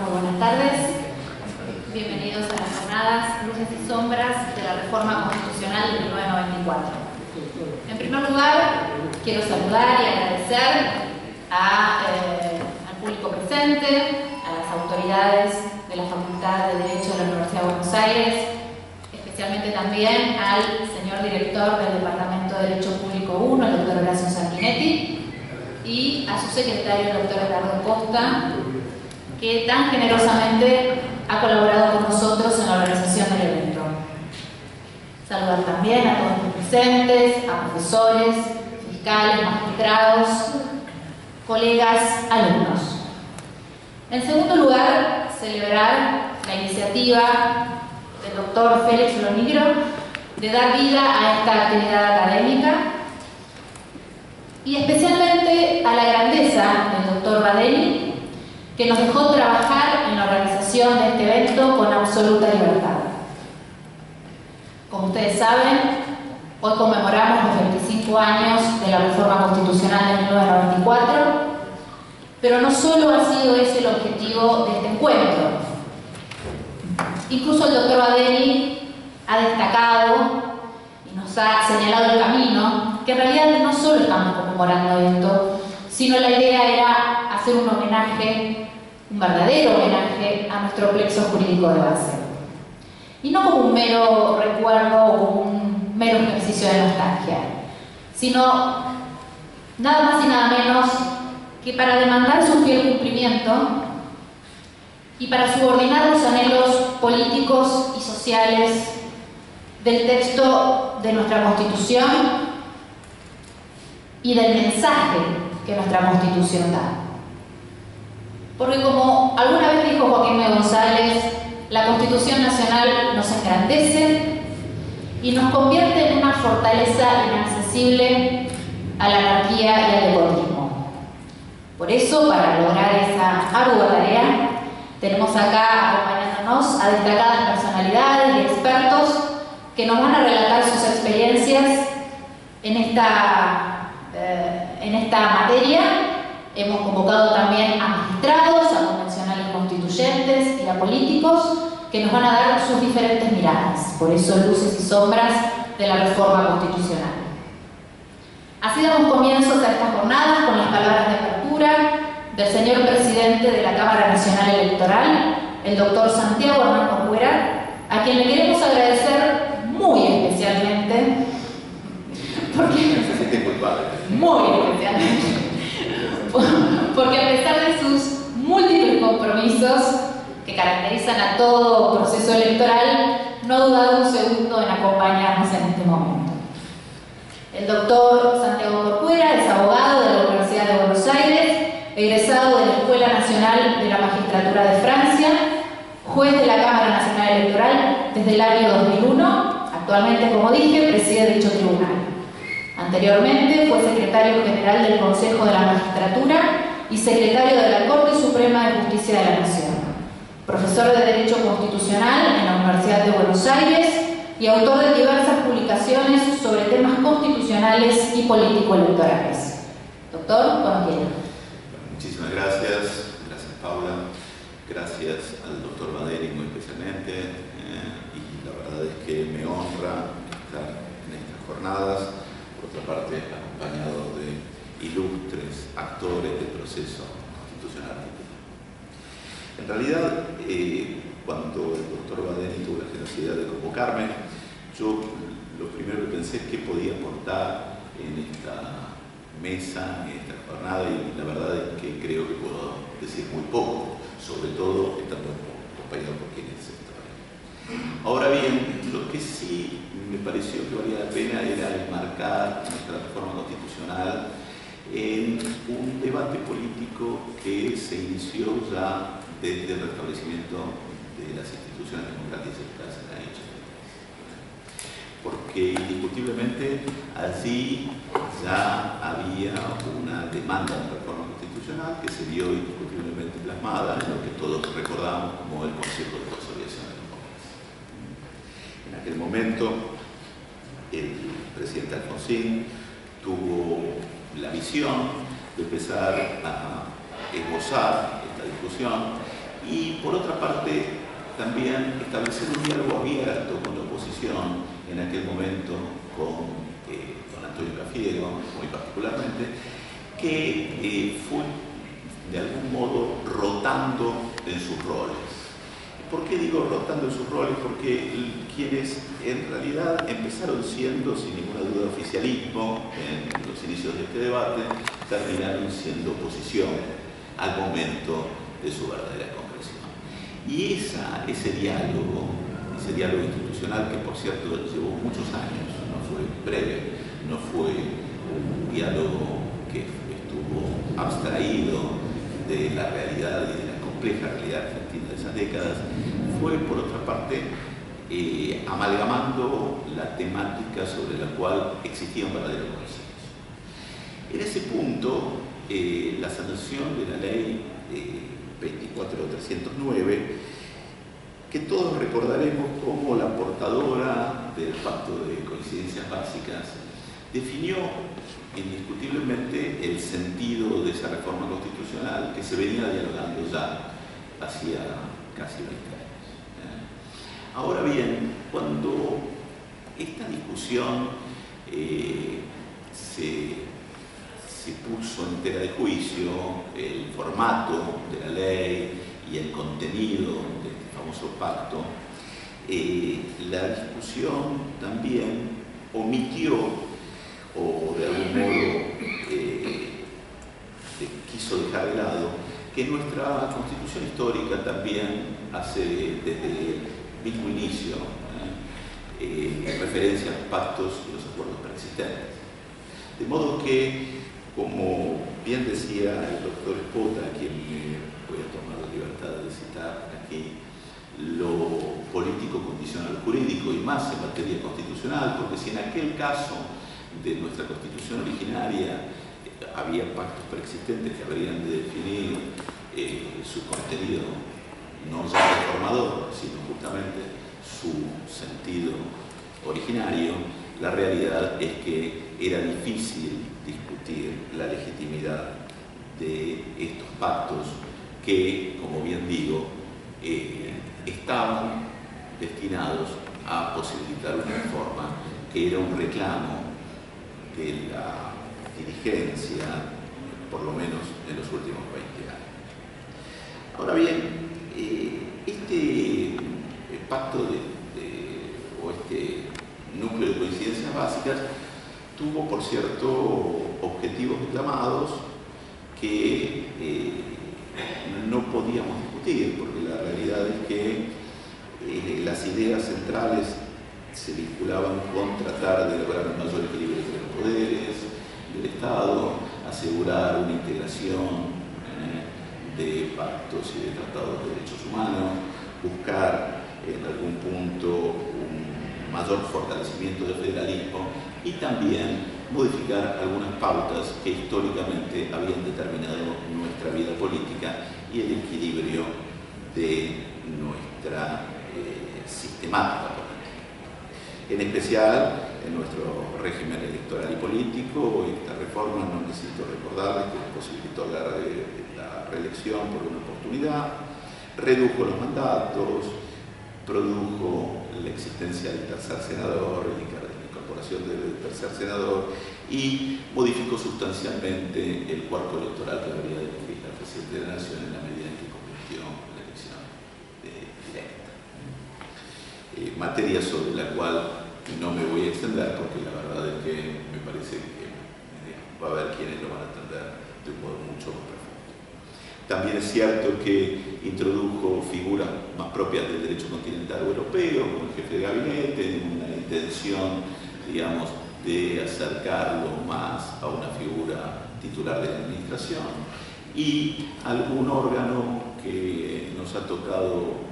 Muy buenas tardes. Bienvenidos a las jornadas Luces y Sombras de la Reforma Constitucional de 1994. En primer lugar, quiero saludar y agradecer eh, al público presente, a las autoridades de la Facultad de Derecho de la Universidad de Buenos Aires, especialmente también al señor director del Departamento de Derecho Público 1, el doctor Horacio Sanguinetti, y a su secretario, el doctor Eduardo Costa, que tan generosamente ha colaborado con nosotros en la organización del evento. Saludar también a todos los presentes, a profesores, fiscales, magistrados, colegas, alumnos. En segundo lugar, celebrar la iniciativa del doctor Félix Lonigro de dar vida a esta actividad académica y especialmente a la grandeza del doctor Badeni, que nos dejó trabajar en la organización de este evento con absoluta libertad. Como ustedes saben, hoy conmemoramos los 25 años de la reforma constitucional de 1994, pero no solo ha sido ese el objetivo de este encuentro. Incluso el doctor Badeni ha destacado y nos ha señalado el camino, que en realidad no solo estamos conmemorando esto, sino la idea era hacer un homenaje un verdadero homenaje a nuestro plexo jurídico de base. Y no como un mero recuerdo o como un mero ejercicio de nostalgia, sino nada más y nada menos que para demandar su fiel cumplimiento y para subordinar los anhelos políticos y sociales del texto de nuestra Constitución y del mensaje que nuestra Constitución da. Porque como alguna vez dijo Joaquín de González, la Constitución Nacional nos engrandece y nos convierte en una fortaleza inaccesible a la anarquía y al deportismo. Por eso, para lograr esa ardua tarea, tenemos acá acompañándonos a destacadas personalidades y expertos que nos van a relatar sus experiencias en esta, eh, en esta materia Hemos convocado también a magistrados, a convencionales constituyentes y a políticos que nos van a dar sus diferentes miradas, por eso luces y sombras de la reforma constitucional. Así damos comienzos a estas jornadas con las palabras de apertura del señor presidente de la Cámara Nacional Electoral, el doctor Santiago Hernán Corcuera, a quien le queremos agradecer muy especialmente, porque... Muy especialmente porque a pesar de sus múltiples compromisos que caracterizan a todo proceso electoral, no ha dudado un segundo en acompañarnos en este momento. El doctor Santiago Corcuera es abogado de la Universidad de Buenos Aires, egresado de la Escuela Nacional de la Magistratura de Francia, juez de la Cámara Nacional Electoral desde el año 2001, actualmente, como dije, preside dicho tribunal. Anteriormente fue secretario general del Consejo de la Magistratura y secretario de la Corte Suprema de Justicia de la Nación, profesor de Derecho Constitucional en la Universidad de Buenos Aires y autor de diversas publicaciones sobre temas constitucionales y político-electorales. Doctor, cuando. Muchísimas gracias, gracias Paula, gracias al doctor Maderi muy especialmente eh, y la verdad es que me honra estar en estas jornadas otra parte acompañado de ilustres actores del proceso constitucional. En realidad, eh, cuando el doctor Badeni tuvo la generosidad de convocarme, yo lo primero que pensé es qué podía aportar en esta mesa, en esta jornada, y la verdad es que creo que puedo decir muy poco, sobre todo estando acompañado por quienes están. Ahora bien, lo que sí me pareció que valía la pena era enmarcar nuestra reforma constitucional en un debate político que se inició ya desde el restablecimiento de las instituciones democráticas en la hecho. Porque indiscutiblemente allí ya había una demanda de reforma constitucional que se vio indiscutiblemente plasmada en lo que todos recordamos como el Consejo de Consolidación de Poderes. En aquel momento el presidente Alfonsín tuvo la visión de empezar a esbozar esta discusión y por otra parte también establecer un diálogo abierto con la oposición en aquel momento con, eh, Antonio Cafiero, muy particularmente, que eh, fue de algún modo rotando en sus roles. ¿Por qué digo rotando sus roles? Porque quienes en realidad empezaron siendo, sin ninguna duda, oficialismo en los inicios de este debate, terminaron siendo oposición al momento de su verdadera concreción. Y ese diálogo, ese diálogo institucional que por cierto llevó muchos años, no fue breve, no fue un diálogo que estuvo abstraído de la realidad y de la compleja realidad fue por otra parte eh, amalgamando la temática sobre la cual existía un verdadero. En ese punto, eh, la sanción de la ley 24309, que todos recordaremos como la portadora del pacto de coincidencias básicas, definió indiscutiblemente el sentido de esa reforma constitucional que se venía dialogando ya hacía casi 20 años. ¿eh? Ahora bien, cuando esta discusión eh, se, puso en tela de juicio, el formato de la ley y el contenido del este famoso pacto, eh, la discusión también omitió o de algún modo eh, quiso dejar de lado, que nuestra constitución histórica también hace desde el mismo inicio ¿eh? Eh, referencia a los pactos y los acuerdos preexistentes. De modo que, como bien decía el doctor Espota, a quien me voy a tomar la libertad de citar aquí, lo político condiciona lo jurídico y más en materia constitucional, porque si en aquel caso de nuestra constitución originaria había pactos preexistentes que habrían de definir eh, su contenido, no ya reformador, sino justamente su sentido originario, la realidad es que era difícil discutir la legitimidad de estos pactos que, como bien digo, eh, estaban destinados a posibilitar una reforma que era un reclamo de la dirigencia, por lo menos en los últimos 20 años. Ahora bien, eh, este eh, pacto o este núcleo de coincidencias básicas tuvo, por cierto, objetivos reclamados que eh, no podíamos discutir, porque la realidad es que las ideas centrales se vinculaban con tratar de lograr un mayor equilibrio entre los poderes del Estado, asegurar una integración eh, de pactos y de tratados de derechos humanos, buscar en algún punto un mayor fortalecimiento del federalismo y también modificar algunas pautas que históricamente habían determinado nuestra vida política y el equilibrio de nuestra eh, sistemática en especial nuestro régimen electoral y político. Esta reforma, no necesito recordarles que posibilitó la, la reelección por una oportunidad, redujo los mandatos, produjo la existencia del tercer senador y la incorporación del tercer senador y modificó sustancialmente el cuarto electoral que debería de el presidente de la Nación en la medida en que convirtió la elección directa. Eh, materia sobre la cual no me voy a extender porque la verdad es que me parece que va a haber quienes lo van a entender de un modo mucho más profundo. También es cierto que introdujo figuras más propias del derecho continental europeo, como el jefe de gabinete, una intención, digamos, de acercarlo más a una figura titular de la administración y algún órgano que nos ha tocado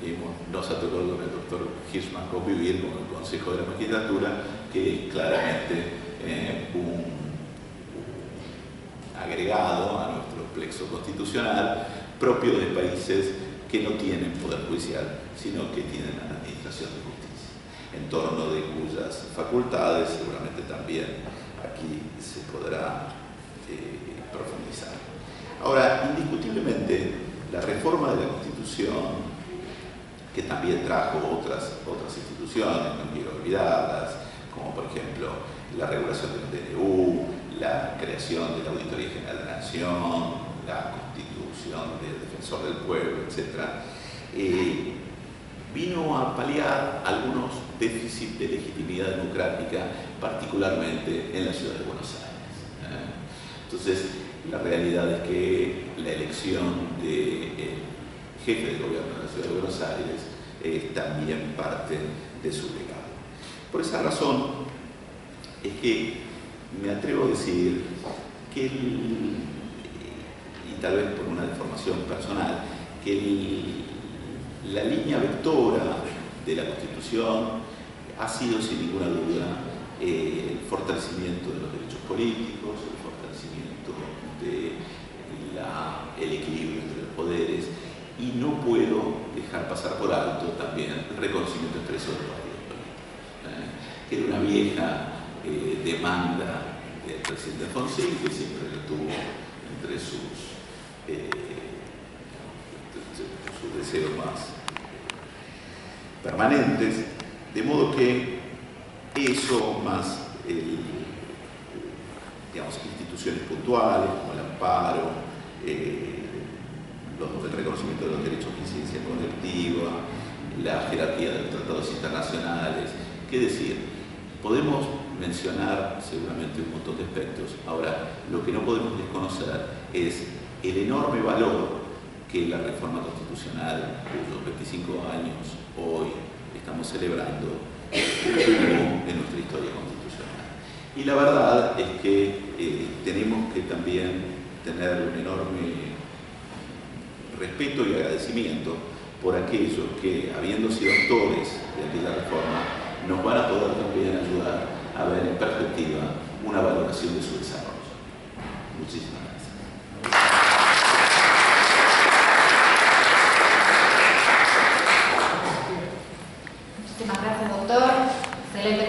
que nos ha tocado con el doctor Hirschman convivir con el Consejo de la Magistratura, que es claramente eh, un, agregado a nuestro plexo constitucional propio de países que no tienen poder judicial, sino que tienen administración de justicia, en torno de cuyas facultades seguramente también aquí se podrá eh, profundizar. Ahora, indiscutiblemente, la reforma de la Constitución, que también trajo otras, otras instituciones, no quiero olvidarlas, como por ejemplo la regulación del DNU, la creación de la Auditoría General de la Nación, la constitución del defensor del pueblo, etc., eh, vino a paliar algunos déficits de legitimidad democrática, particularmente en la ciudad de Buenos Aires. ¿eh? Entonces, la realidad es que la elección de, jefe del gobierno de la ciudad de Buenos Aires es también parte de su legado. Por esa razón es que me atrevo a decir que el, tal vez por una deformación personal, que la línea vectora de la Constitución ha sido sin ninguna duda eh, el fortalecimiento de los derechos políticos, el fortalecimiento del de equilibrio y no puedo dejar pasar por alto también el reconocimiento expreso de los partidos políticos, ¿eh? que era una vieja eh, demanda del presidente Alfonsín que siempre lo tuvo entre sus eh, deseos más permanentes, de modo que eso más digamos, instituciones puntuales como el amparo, el reconocimiento de los derechos de incidencia colectiva, la jerarquía de los tratados internacionales, qué decir, podemos mencionar seguramente un montón de aspectos. Ahora, lo que no podemos desconocer es el enorme valor que la reforma constitucional, cuyos 25 años hoy estamos celebrando, en nuestra historia constitucional. Y la verdad es que eh, tenemos que también tener un enorme respeto y agradecimiento por aquellos que, habiendo sido actores de aquella reforma, nos van a poder también ayudar a ver en perspectiva una valoración de su desarrollo. Muchísimas gracias.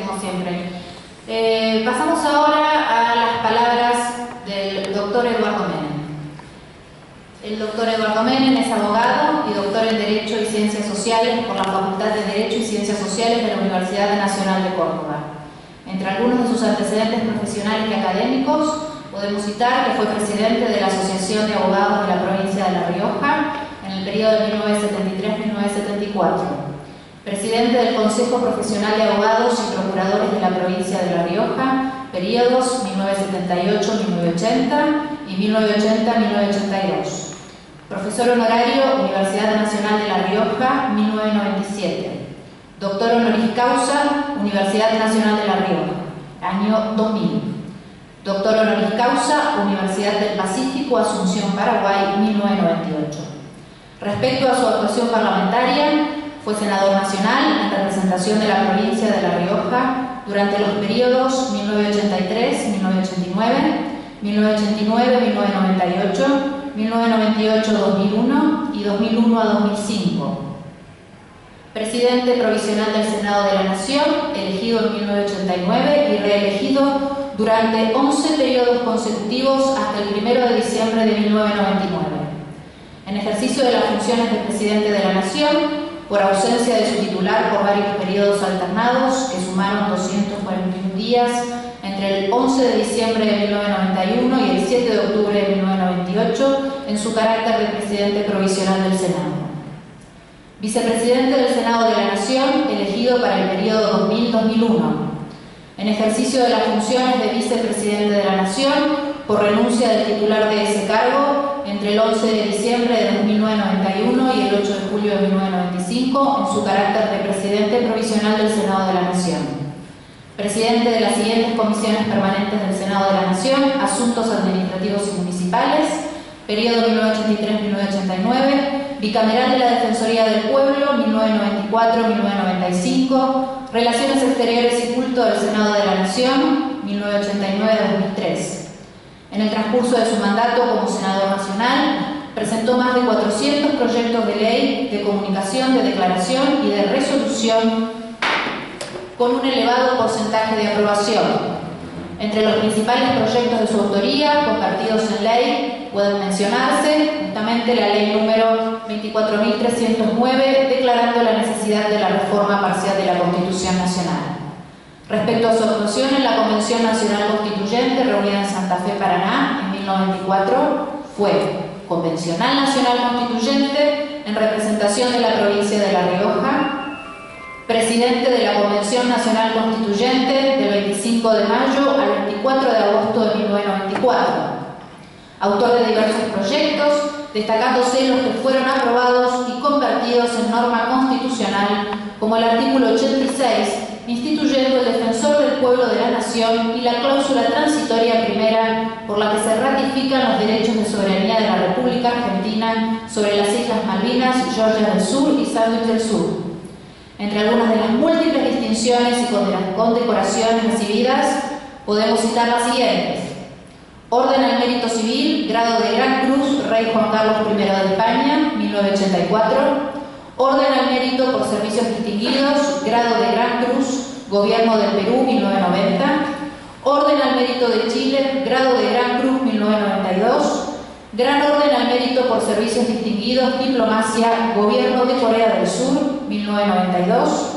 como siempre. Eh, pasamos ahora a las palabras del doctor Eduardo Menem. El doctor Eduardo Menem es abogado y doctor en Derecho y Ciencias Sociales por la Facultad de Derecho y Ciencias Sociales de la Universidad Nacional de Córdoba. Entre algunos de sus antecedentes profesionales y académicos, podemos citar que fue presidente de la Asociación de Abogados de la provincia de La Rioja en el periodo de 1973-1974 presidente del Consejo Profesional de Abogados y Procuradores de la provincia de La Rioja, periodos 1978-1980 y 1980-1982. Profesor honorario, Universidad Nacional de La Rioja, 1997. Doctor honoris causa, Universidad Nacional de La Rioja, año 2000. Doctor honoris causa, Universidad del Pacífico, Asunción, Paraguay, 1998. Respecto a su actuación parlamentaria, fue senador nacional en representación de la provincia de La Rioja durante los periodos 1983-1989, 1989-1998, 1998-2001 y 2001 a 2005. Presidente provisional del Senado de la Nación, elegido en 1989 y reelegido durante 11 periodos consecutivos hasta el 1 de diciembre de 1999. En ejercicio de las funciones de Presidente de la Nación, por ausencia de su titular por varios periodos alternados que sumaron 241 días entre el 11 de diciembre de 1991 y el 7 de octubre de 1998 en su carácter de presidente provisional del Senado. Vicepresidente del Senado de la Nación, elegido para el periodo 2000-2001. En ejercicio de las funciones de vicepresidente de la Nación, por renuncia del titular de ese cargo, entre el 11 de diciembre de 1991 y el 8 de julio de 1995 en su carácter de presidente provisional del Senado de la Nación. Presidente de las siguientes comisiones permanentes del Senado de la Nación, Asuntos Administrativos y Municipales, periodo 1983-1989, Bicameral de la Defensoría del Pueblo, 1994-1995, Relaciones Exteriores y Culto del Senado de la Nación, 1989-2003. En el transcurso de su mandato como senador nacional, presentó más de 400 proyectos de ley, de comunicación, de declaración y de resolución con un elevado porcentaje de aprobación. Entre los principales proyectos de su autoría, convertidos en ley, pueden mencionarse justamente la ley número 24.309, declarando la necesidad de la reforma parcial de la Constitución Nacional. Respecto a su actuación en la Convención Nacional Constituyente reunida en Santa Fe, Paraná, en 1994, fue Convencional Nacional Constituyente en representación de la provincia de La Rioja, presidente de la Convención Nacional Constituyente del 25 de mayo al 24 de agosto de 1994, autor de diversos proyectos, destacándose los que fueron aprobados y convertidos en norma constitucional, como el artículo 86, instituyendo el defensor del pueblo de la nación y la cláusula transitoria primera por la que se ratifican los derechos de soberanía de la República Argentina sobre las Islas Malvinas, Georgia del Sur y Sándwich del Sur entre algunas de las múltiples distinciones y condecoraciones recibidas, podemos citar las siguientes. Orden al Mérito Civil, grado de Gran Cruz, Rey Juan Carlos I de España, 1984. Orden al Mérito por Servicios Distinguidos, grado de Gran Cruz, Gobierno del Perú, 1990. Orden al Mérito de Chile, grado de Gran Cruz, 1992. Gran Orden al Mérito por Servicios Distinguidos, Diplomacia, Gobierno de Corea del Sur, 1992.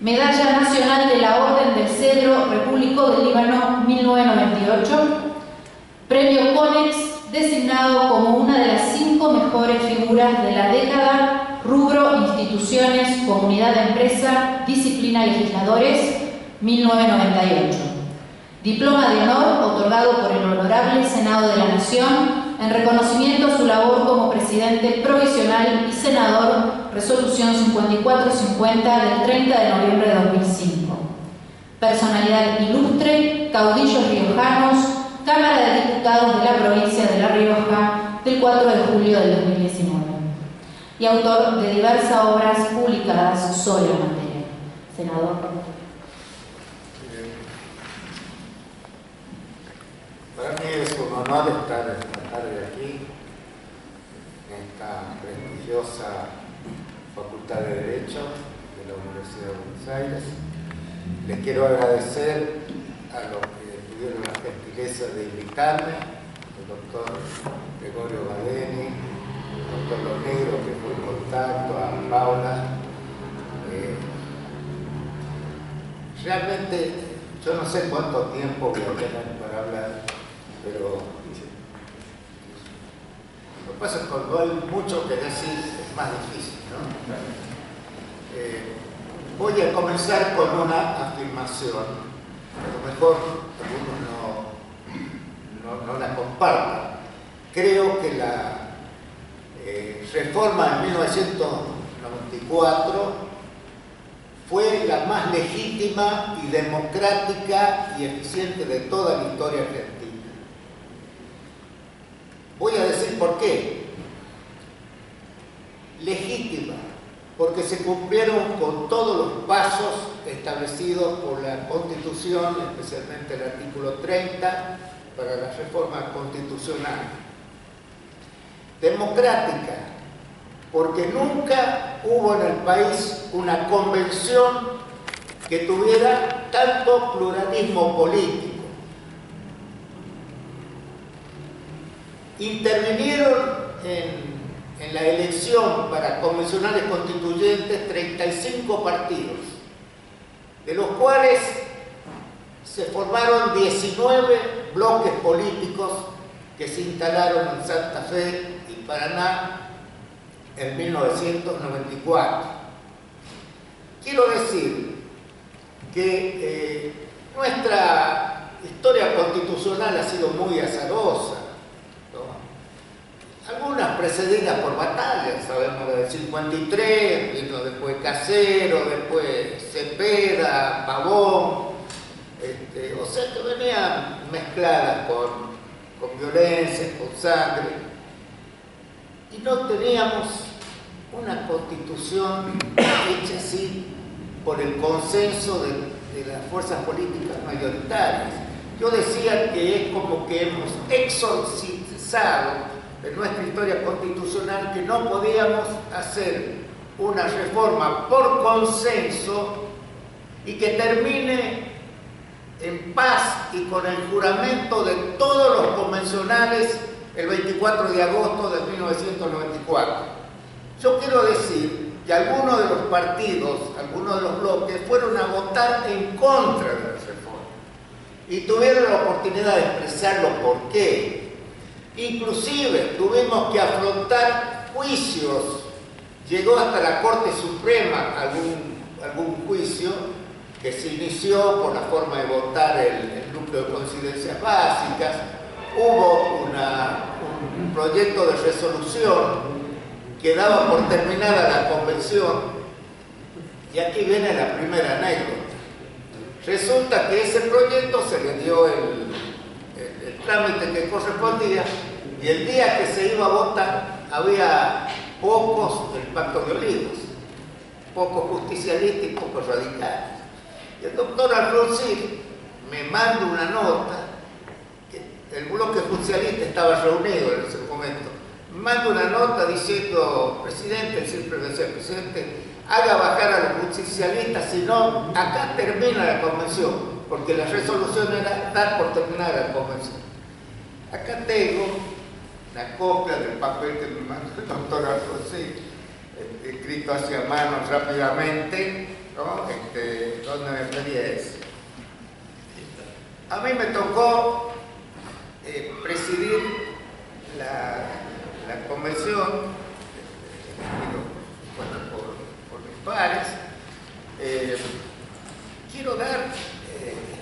Medalla Nacional de la Orden del Cedro, Repúblico del Líbano, 1998. Premio CONEX, designado como una de las cinco mejores figuras de la década, rubro, instituciones, comunidad de empresa, disciplina legisladores, 1998. Diploma de honor otorgado por el Honorable Senado de la Nación en reconocimiento a su labor como presidente provisional y senador, resolución 5450 del 30 de noviembre de 2005. Personalidad ilustre, caudillos riojanos, Cámara de Diputados de la provincia de La Rioja del 4 de julio del 2019 y autor de diversas obras publicadas sobre la materia. Senador. Para mí es un honor estar de aquí, en esta prestigiosa Facultad de Derecho de la Universidad de Buenos Aires. Les quiero agradecer a los que tuvieron la gentileza de invitarme, al doctor Gregorio Badeni, al doctor Lonegro que fue en contacto, a Paula. Eh, realmente yo no sé cuánto tiempo voy a tener para hablar, pero lo que pasa es que cuando hay mucho que decir es más difícil, ¿no? Eh, voy a comenzar con una afirmación. A lo mejor algunos no, la compartan. Creo que la eh, reforma de 1994 fue la más legítima y democrática y eficiente de toda la historia argentina Voy a decir por qué. Legítima, porque se cumplieron con todos los pasos establecidos por la Constitución, especialmente el artículo 30, para la reforma constitucional. Democrática, porque nunca hubo en el país una convención que tuviera tanto pluralismo político intervinieron en, la elección para convencionales constituyentes 35 partidos, de los cuales se formaron 19 bloques políticos que se instalaron en Santa Fe y Paraná en 1994. Quiero decir que eh, nuestra historia constitucional ha sido muy azarosa algunas precedidas por batallas, sabemos del 53, vino después Casero, después Cepeda, Pavón, este, o sea que venían mezcladas con, con violencia, con sangre, y no teníamos una constitución hecha así por el consenso de, de las fuerzas políticas mayoritarias. Yo decía que es como que hemos exorcizado en nuestra historia constitucional que no podíamos hacer una reforma por consenso y que termine en paz y con el juramento de todos los convencionales el 24 de agosto de 1994. Yo quiero decir que algunos de los partidos, algunos de los bloques, fueron a votar en contra de la reforma y tuvieron la oportunidad de expresarlo por qué. Inclusive tuvimos que afrontar juicios, llegó hasta la Corte Suprema algún, algún juicio que se inició por la forma de votar el, núcleo de coincidencias básicas, hubo un proyecto de resolución que daba por terminada la convención. Y aquí viene la primera anécdota. Resulta que ese proyecto se le dio el, trámite que correspondía y el día que se iba a votar había pocos del Pacto de Olivos, pocos justicialistas y pocos radicales. Y el doctor Alfonsín me manda una nota el bloque justicialista estaba reunido en ese momento, manda una nota diciendo, presidente, siempre decía presidente, haga bajar a los justicialistas, si no, acá termina la convención, porque la resolución era dar por terminada la convención. Acá tengo la copia del papel que me mandó el doctor Alfonsín, escrito hacia mano rápidamente, ¿no? este, donde me pedía eso. A mí me tocó eh, presidir la, convención, por, mis pares. Eh, quiero dar eh,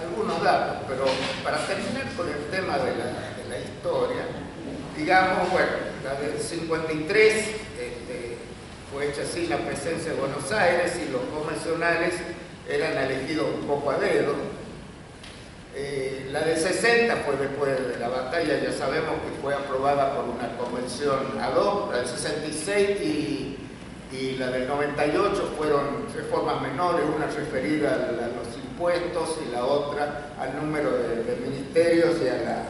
algunos datos, pero para terminar con el tema de la, historia, digamos, bueno, la del 53 este, fue hecha así la presencia de Buenos Aires y los convencionales eran elegidos un poco a dedo, eh, la de 60 fue después de la batalla, ya sabemos que fue aprobada por una convención ad hoc, la del 66 y, la del 98 fueron reformas menores, una referida a, los impuestos y la otra al número de, ministerios y a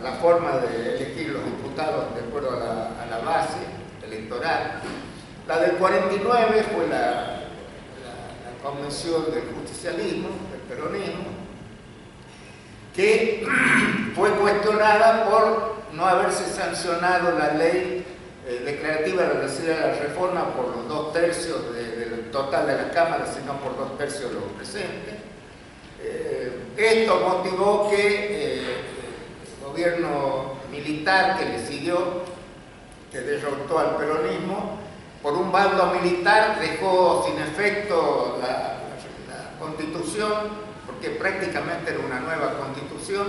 la, forma de elegir los diputados de acuerdo a la, base electoral. La del 49 fue la, la convención del justicialismo, del peronismo, que fue cuestionada por no haberse sancionado la ley eh, declarativa de la la reforma por los dos tercios del total de la Cámara, sino por dos tercios de los presentes. Eh, esto motivó que eh, el gobierno militar que le siguió, que derrotó al peronismo, por un bando militar dejó sin efecto la constitución que prácticamente era una nueva constitución,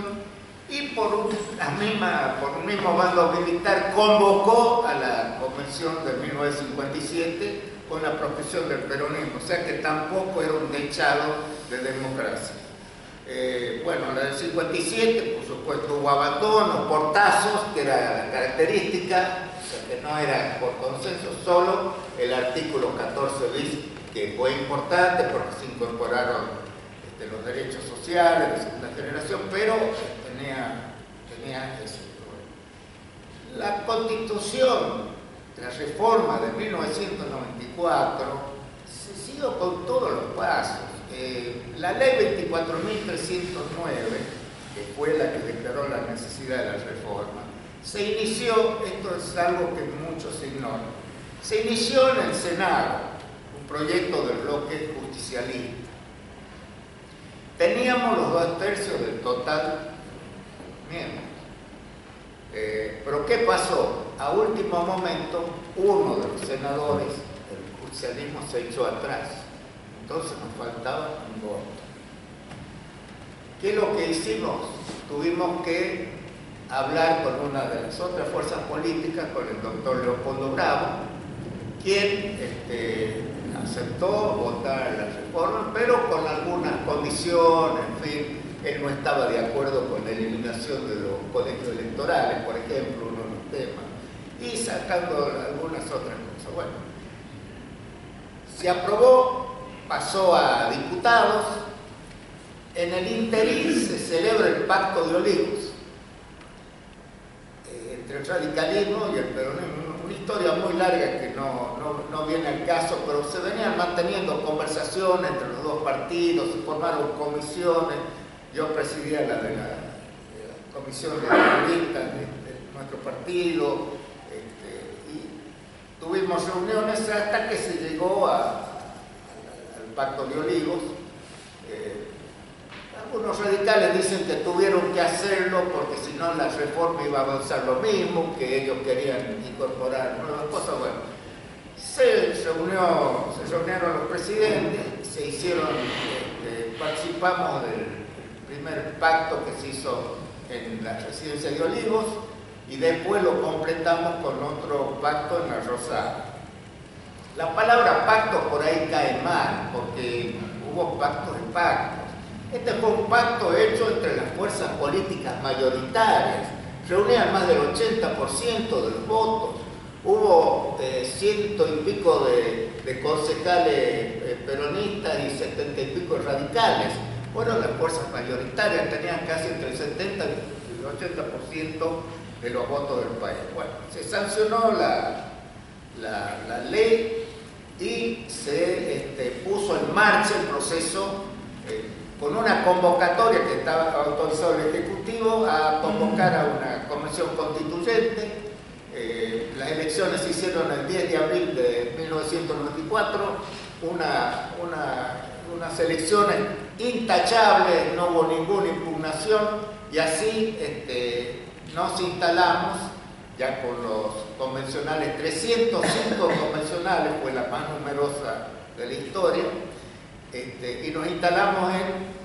y por un, la misma, por un mismo bando militar convocó a la convención de 1957 con la profesión del peronismo, o sea que tampoco era un dechado de democracia. Eh, bueno, la del 57, por supuesto, hubo abandono, portazos, que era característica, o sea que no era por consenso, solo el artículo 14 bis, que fue importante porque se incorporaron de los derechos sociales de segunda generación, pero tenía, tenía ese problema. La constitución, la reforma de 1994, se siguió con todos los pasos. Eh, la ley 24.309, que fue la que declaró la necesidad de la reforma, se inició, esto es algo que muchos ignoran, se inició en el Senado, un proyecto del bloque justicialista Teníamos los dos tercios del total Eh, pero ¿qué pasó? A último momento, uno de los senadores del socialismo se echó atrás. Entonces nos faltaba un voto. ¿Qué es lo que hicimos? Tuvimos que hablar con una de las otras fuerzas políticas, con el doctor Leopoldo Bravo, quien este, aceptó votar la reforma, pero con algunas condiciones, en fin, él no estaba de acuerdo con la eliminación de los colegios electorales, por ejemplo, uno de los temas, y sacando algunas otras cosas. Bueno, se aprobó, pasó a diputados, en el interín se celebra el Pacto de Olivos eh, entre el radicalismo y el peronismo, una historia muy larga que no, no, viene al caso, pero se venían manteniendo conversaciones entre los dos partidos, se formaron comisiones, yo presidía la de la, comisión de periodistas de, nuestro partido, este, y tuvimos reuniones hasta que se llegó al Pacto de Olivos. Eh, algunos radicales dicen que tuvieron que hacerlo porque si no la reforma iba a avanzar lo mismo, que ellos querían incorporar nuevas cosas. Bueno, se, reunió, se reunieron los presidentes, se hicieron, este, participamos del primer pacto que se hizo en la residencia de Olivos y después lo completamos con otro pacto en la Rosada. La palabra pacto por ahí cae mal, porque hubo pactos y pactos. Este fue un pacto hecho entre las fuerzas políticas mayoritarias, reunían más del 80% de los votos, hubo eh, ciento y pico de, concejales eh, peronistas y setenta y pico radicales. Bueno, las fuerzas mayoritarias tenían casi entre el 70 y el 80% de los votos del país. Bueno, se sancionó la, la, ley y se este, puso en marcha el proceso eh, con una convocatoria que estaba autorizado el Ejecutivo a convocar a una convención constituyente. Eh, las elecciones se hicieron el 10 de abril de 1994, una, unas elecciones intachables, no hubo ninguna impugnación y así este, nos instalamos ya con los convencionales, 305 convencionales, fue la más numerosa de la historia, este, y nos instalamos en,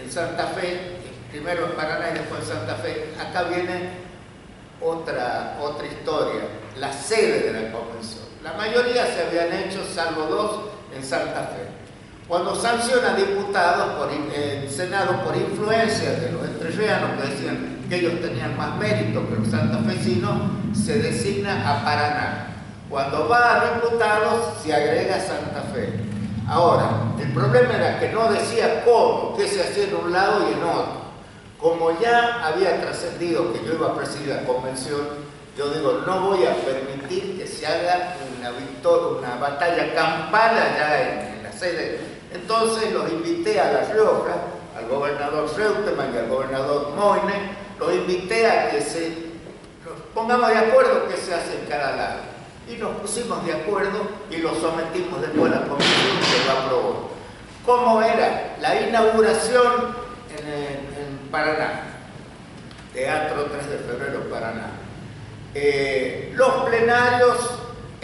en, Santa Fe, primero en Paraná y después en Santa Fe. Acá viene otra, otra historia, la sede de la convención. La mayoría se habían hecho, salvo dos, en Santa Fe. Cuando sanciona diputados por, en Senado por influencia de los entrerrianos que decían que ellos tenían más mérito que los santafesinos, se designa a Paraná. Cuando va a diputados, se agrega Santa Fe. Ahora, el problema era que no decía cómo, qué se hacía en un lado y en otro. Como ya había trascendido que yo iba a presidir la convención, yo digo, no voy a permitir que se haga una, victoria, una batalla campal allá en, la sede. Entonces los invité a La Rioja, al gobernador Reutemann y al gobernador Moine, los invité a que se pongamos de acuerdo qué se hace en cada lado y nos pusimos de acuerdo y lo sometimos después a la comisión que lo aprobó. ¿Cómo era? La inauguración en, Paraná, Teatro 3 de Febrero, Paraná. Eh, los plenarios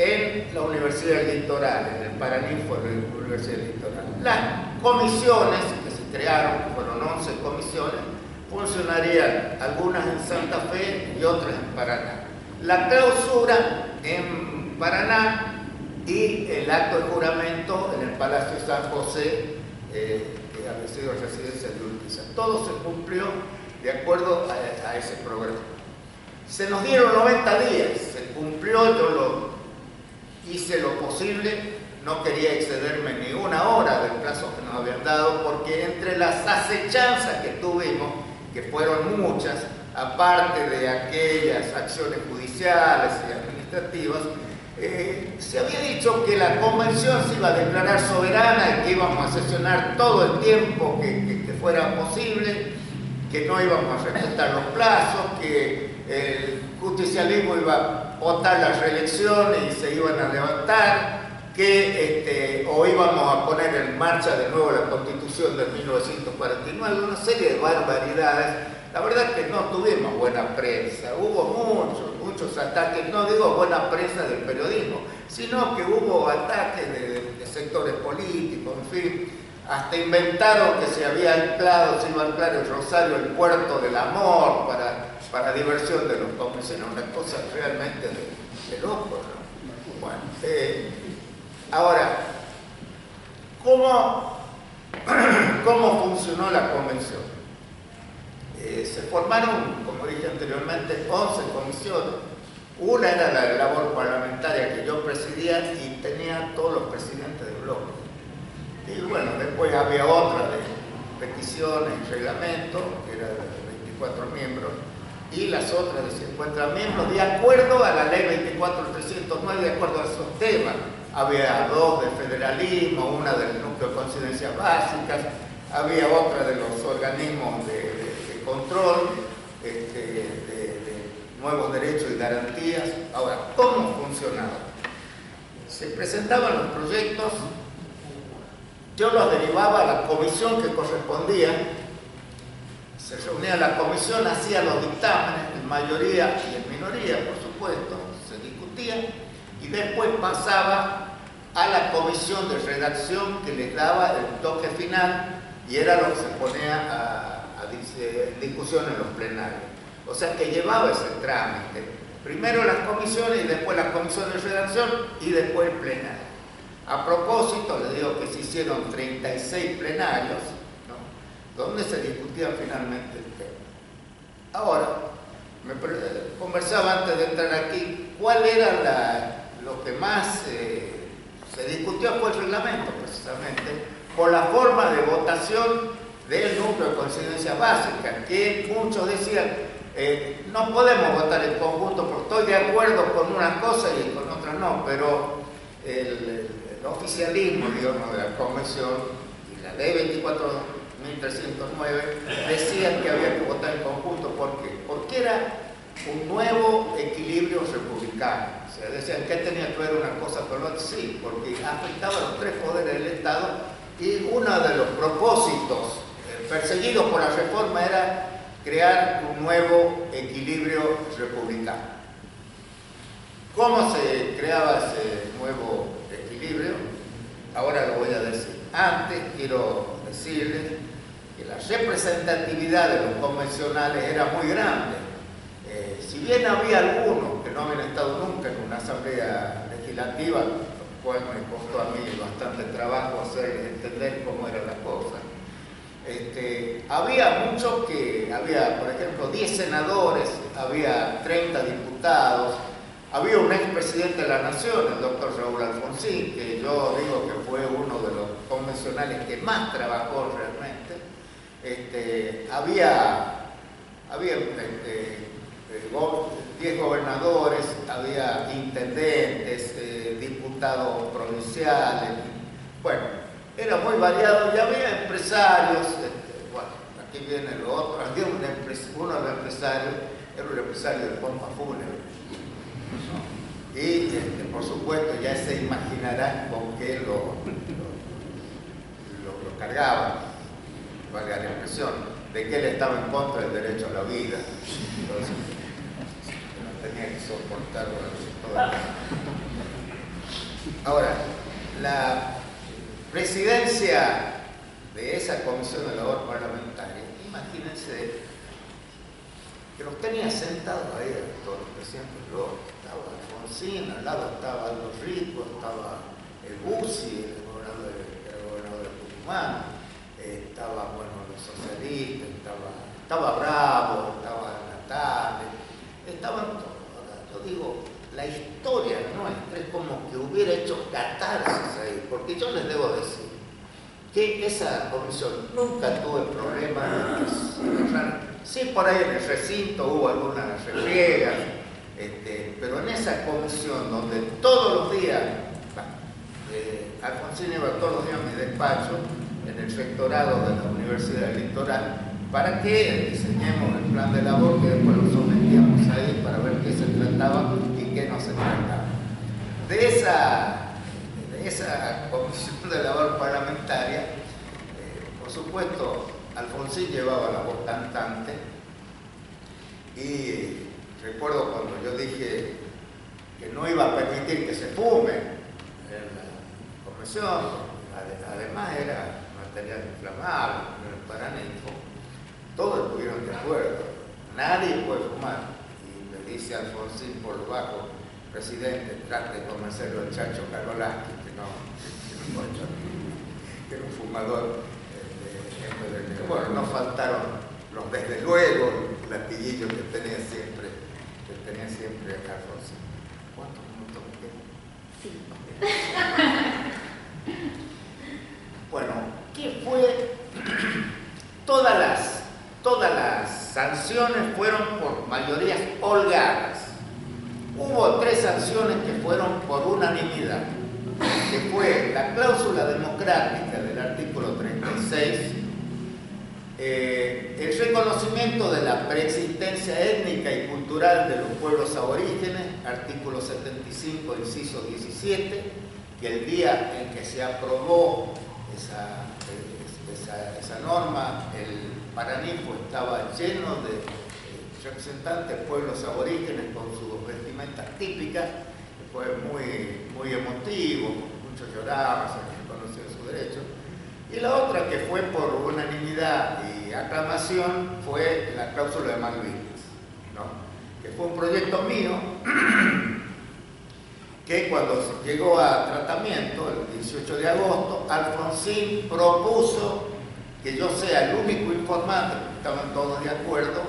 en la Universidad del Litoral, en el Paraninfo de la Universidad del Litoral. Las comisiones que se crearon, fueron 11 comisiones, funcionarían algunas en Santa Fe y otras en Paraná. La clausura en Paraná y el acto de juramento en el Palacio San José, eh, que había sido residencia de Urquiza. Todo se cumplió de acuerdo a, ese programa. Se nos dieron 90 días, se cumplió, yo lo hice lo posible, no quería excederme ni una hora del plazo que nos habían dado, porque entre las acechanzas que tuvimos, que fueron muchas, aparte de aquellas acciones judiciales y administrativas, eh, se había dicho que la convención se iba a declarar soberana y que íbamos a sesionar todo el tiempo que, fuera posible, que no íbamos a respetar los plazos, que el justicialismo iba votar las reelecciones y se iban a levantar, que este, o íbamos a poner en marcha de nuevo la constitución de 1949, una serie de barbaridades. La verdad es que no tuvimos buena prensa, hubo muchos, muchos ataques, no digo buena prensa del periodismo, sino que hubo ataques de, sectores políticos, en fin, hasta inventaron que se había anclado, se iba a anclar el Rosario, el puerto del amor para, para diversión de los comerciantes, una cosa realmente de, de loco. Bueno, eh, ahora, ¿cómo, ¿cómo funcionó la convención? Eh, se formaron, como dije anteriormente, 11 comisiones. Una era la labor parlamentaria que yo presidía y tenía todos los presidentes del bloque. Y bueno, después había otra de peticiones y reglamentos, que era de 24 miembros, y las otras de 50 miembros, de acuerdo a la ley 24309, de acuerdo a esos temas. Había dos de federalismo, una del núcleo de coincidencias básicas, había otra de los organismos de, control, este, de, nuevos derechos y garantías. Ahora, ¿cómo funcionaba? Se presentaban los proyectos, yo los derivaba a la comisión que correspondía, se reunía la comisión, hacía los dictámenes, en mayoría y en minoría, por supuesto, se discutía, y después pasaba a la comisión de redacción que les daba el toque final y era lo que se ponía a, discusión en los plenarios. O sea que llevaba ese trámite. Primero las comisiones y después la comisión de redacción y después el plenario. A propósito, les digo que se hicieron 36 plenarios, donde se discutía finalmente el tema. Ahora, me conversaba antes de entrar aquí, ¿cuál era lo que más eh, se discutió? Fue el reglamento, precisamente, por la forma de votación del núcleo de coincidencia básica, que muchos decían, eh, no podemos votar en conjunto porque estoy de acuerdo con una cosa y con otra no, pero el, el oficialismo, digamos, de la convención y la ley 24 1309, decían que había que votar en conjunto. ¿Por qué? Porque era un nuevo equilibrio republicano. O sea, decían que tenía que ver una cosa con la otra. Sí, porque afectaba a los tres poderes del Estado y uno de los propósitos perseguidos por la reforma era crear un nuevo equilibrio republicano. ¿Cómo se creaba ese nuevo equilibrio? Ahora lo voy a decir. Antes quiero decirles la representatividad de los convencionales era muy grande. Eh, si bien había algunos que no habían estado nunca en una asamblea legislativa, lo cual me costó a mí bastante trabajo hacer entender cómo era la cosa, este, había muchos que, había por ejemplo 10 senadores, había 30 diputados, había un expresidente de la Nación, el doctor Raúl Alfonsín, que yo digo que fue uno de los convencionales que más trabajó realmente, este, había, había 10 este, eh, gobernadores, había intendentes, eh, diputados provinciales, bueno, era muy variado y había empresarios, este, bueno, aquí viene lo otro, había un uno de los empresarios, era un empresario de pompa fúnebre. Y por supuesto ya se imaginarán con qué lo, lo cargaban valga la impresión, de que él estaba en contra del derecho a la vida. Entonces, no tenía que soportar Ahora, la presidencia de esa comisión de labor parlamentaria, imagínense que los tenía sentados ahí, todos los presidentes, estaba Alfonsín, al lado estaba Aldo Rico, estaba el Bussi, el gobernador, el gobernador de Tucumán, estaba, bueno, los socialistas, estaba, estaba Bravo, estaba Natal, estaban todos. Yo digo, la historia nuestra es como que hubiera hecho catarsis ahí, porque yo les debo decir que esa comisión nunca tuve problemas Sí, por ahí en el recinto hubo algunas refriegas, este, pero en esa comisión donde todos los días, eh, Alfonsín iba todos los días a mi despacho, en el rectorado de la Universidad del Litoral para que diseñemos el plan de labor que después lo sometíamos ahí para ver qué se trataba y qué no se trataba. De esa, de esa comisión de labor parlamentaria, eh, por supuesto, Alfonsín llevaba la voz cantante y recuerdo cuando yo dije que no iba a permitir que se fume en la comisión, además era material inflamable, el paraninfo, todos estuvieron de acuerdo, nadie puede fumar. Y me dice Alfonsín por lo bajo, presidente, trate de convencerlo el Chacho Carolaki, que no, que era un fumador. Eh, bueno, no faltaron los desde luego, el latiguillo que tenía siempre, que tenía siempre Alfonsín. ¿Cuántos minutos me quedan? Sí. Bueno, que fue todas las, todas las sanciones fueron por mayorías holgadas. Hubo tres sanciones que fueron por unanimidad, que fue la cláusula democrática del artículo 36, eh, el reconocimiento de la preexistencia étnica y cultural de los pueblos aborígenes, artículo 75, inciso 17, que el día en que se aprobó esa, esa, norma, el Paraninfo estaba lleno de representantes de pueblos aborígenes con sus vestimentas típicas, fue muy, muy emotivo, muchos lloraban, se reconocían sus derechos. Y la otra que fue por unanimidad y aclamación fue la cláusula de Malvinas, que fue un proyecto mío que cuando llegó a tratamiento, el 18 de agosto, Alfonsín propuso que yo sea el único informante, estaban todos de acuerdo,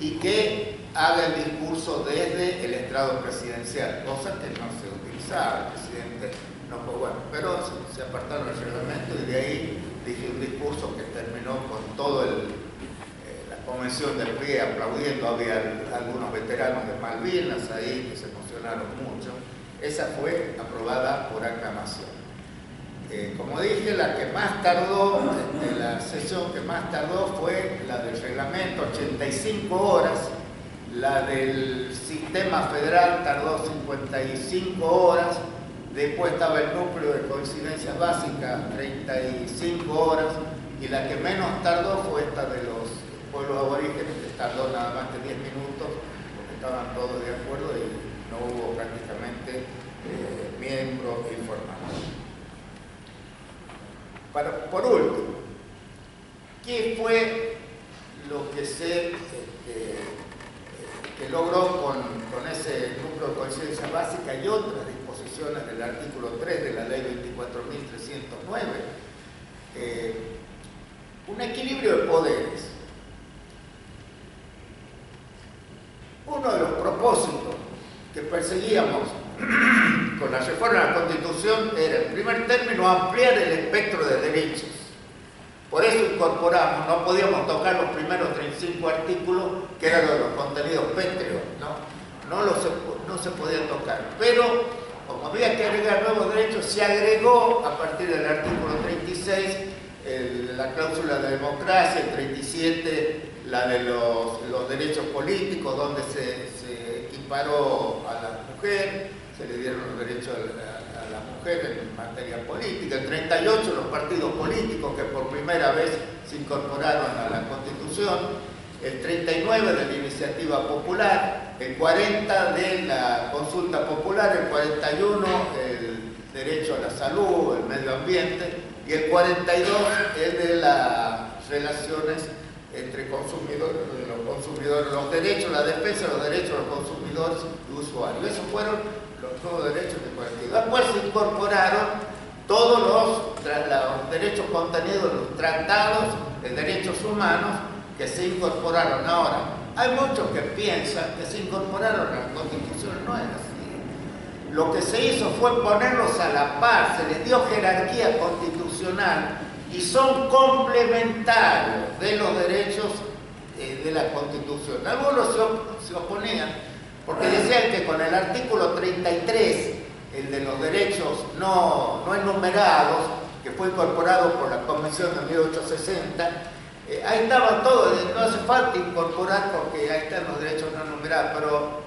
y que haga el discurso desde el estrado presidencial, cosa que no se utilizaba, el presidente no fue bueno, pero se, apartaron el reglamento y de ahí dije un discurso que terminó con todo el, eh, la convención del PRI aplaudiendo, había algunos veteranos de Malvinas ahí que se emocionaron mucho, esa fue aprobada por aclamación. Eh, como dije, la que más tardó, este, la sesión que más tardó fue la del reglamento, 85 horas, la del sistema federal tardó 55 horas, Después estaba el núcleo de coincidencia básica, 35 horas, y la que menos tardó fue esta de los pueblos aborígenes, que tardó nada más que 10 minutos, porque estaban todos de acuerdo y no hubo prácticamente eh, miembros informados. Por último, ¿qué fue lo que se este, que logró con, ese núcleo de coincidencia básica y otras del artículo 3 de la ley 24.309, eh, un equilibrio de poderes. Uno de los propósitos que perseguíamos con la reforma de la Constitución era, en primer término, ampliar el espectro de derechos. Por eso incorporamos, no podíamos tocar los primeros 35 artículos, que eran los contenidos pétreos, ¿no? No, los, no se podían tocar. Pero como había que agregar nuevos derechos, se agregó a partir del artículo 36 la cláusula de democracia, el 37 la de los, derechos políticos, donde se, equiparó a la mujer, se le dieron los derechos a, a la mujer en materia política, el 38 los partidos políticos que por primera vez se incorporaron a la Constitución, el 39 de la iniciativa popular, el 40 de la consulta popular, el 41 el derecho a la salud, el medio ambiente. Y el 42 el de las relaciones entre consumidores, los consumidores, los derechos, la defensa de los derechos de los consumidores y usuarios. Esos fueron los nuevos derechos de 42. Después se incorporaron todos los, los derechos contenidos en los tratados de derechos humanos que se incorporaron ahora. Hay muchos que piensan que se incorporaron a la Constitución, no es así. Lo que se hizo fue ponerlos a la par, se les dio jerarquía constitucional y son complementarios de los derechos eh, de la Constitución. Algunos se, oponían porque con el artículo 33, el de los derechos no, no enumerados, que fue incorporado por la Convención de 1860, eh, ahí estaban todos, no hace falta incorporar porque ahí están los derechos no numerados, pero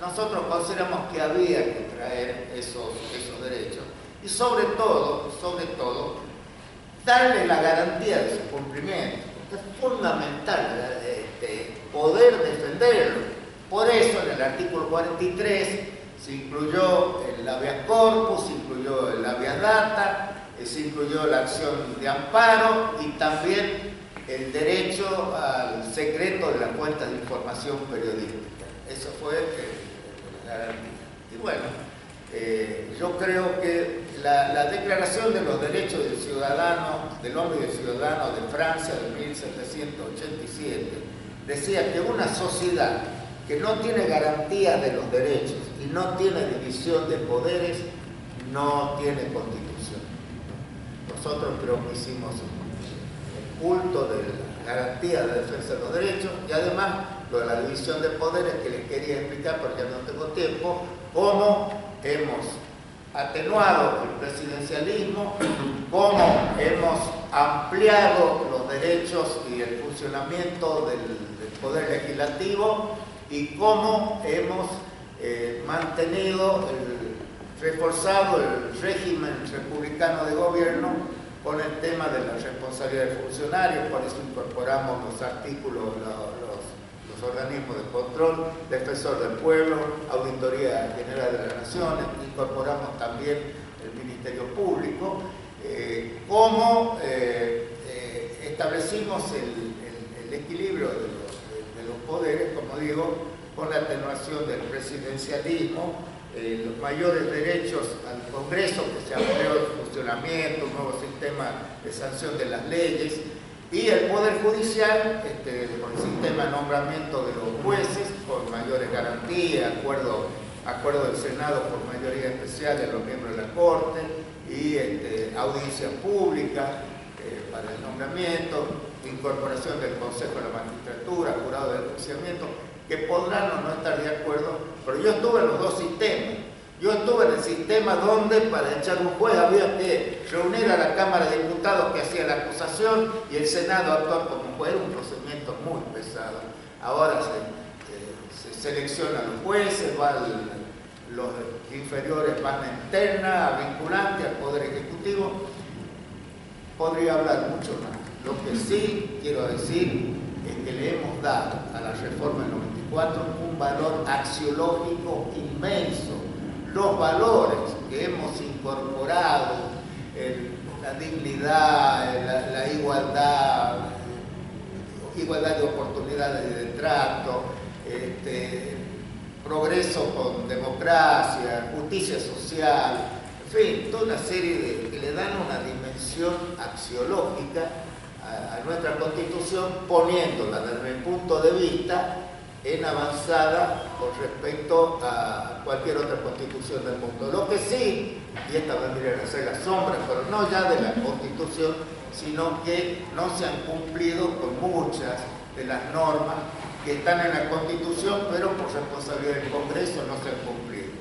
nosotros consideramos que había que traer esos, esos derechos. Y sobre todo, sobre todo, darle la garantía de su cumplimiento. Es fundamental este, poder defenderlo. Por eso en el artículo 43 se incluyó el habeas corpus, se incluyó el habeas data, eh, se incluyó la acción de amparo y también el derecho al secreto de la cuenta de información periodística. Eso fue la garantía. Y bueno, eh, yo creo que la, declaración de los derechos del ciudadano, del hombre y del ciudadano de Francia de 1787, decía que una sociedad que no tiene garantía de los derechos y no tiene división de poderes, no tiene constitución. Nosotros creo que hicimos culto de garantía de defensa de los derechos y además lo de la división de poderes que les quería explicar porque no tengo tiempo, cómo hemos atenuado el presidencialismo, cómo hemos ampliado los derechos y el funcionamiento del, poder legislativo y cómo hemos eh, mantenido, el, reforzado el régimen republicano de gobierno con el tema de la responsabilidad del funcionario, por eso incorporamos los artículos, los, organismos de control, defensor del pueblo, Auditoría General de las Naciones, incorporamos también el Ministerio Público, eh, cómo eh, establecimos el, equilibrio de los, poderes, como digo, con la atenuación del presidencialismo, los mayores derechos al Congreso, que se amplió el funcionamiento, un nuevo sistema de sanción de las leyes, y el Poder Judicial, este, con el sistema de nombramiento de los jueces, con mayores garantías, acuerdo, acuerdo del Senado por mayoría especial de los miembros de la Corte, y este, audiencia pública eh, para el nombramiento, incorporación del Consejo de la Magistratura, jurado de enjuiciamiento, que podrán o no estar de acuerdo, pero yo estuve en los dos sistemas. Yo estuve en el sistema donde para echar un juez había que reunir a la Cámara de Diputados que hacía la acusación y el Senado actuar como juez, un procedimiento muy pesado. Ahora se, eh, seleccionan los jueces, los inferiores van a interna, a vinculante, al Poder Ejecutivo. Podría hablar mucho más. Lo que sí quiero decir es que le hemos dado a la reforma del 94 un valor axiológico inmenso. Los valores que hemos incorporado, la dignidad, la, igualdad, igualdad de oportunidades de trato, este, progreso con democracia, justicia social, en fin, toda una serie de que le dan una dimensión axiológica a, nuestra constitución poniéndola desde mi punto de vista en avanzada con respecto a cualquier otra constitución del mundo. Lo que sí, y esta vendría a ser la sombra, pero no ya de la constitución, sino que no se han cumplido con muchas de las normas que están en la constitución, pero por responsabilidad del Congreso no se han cumplido.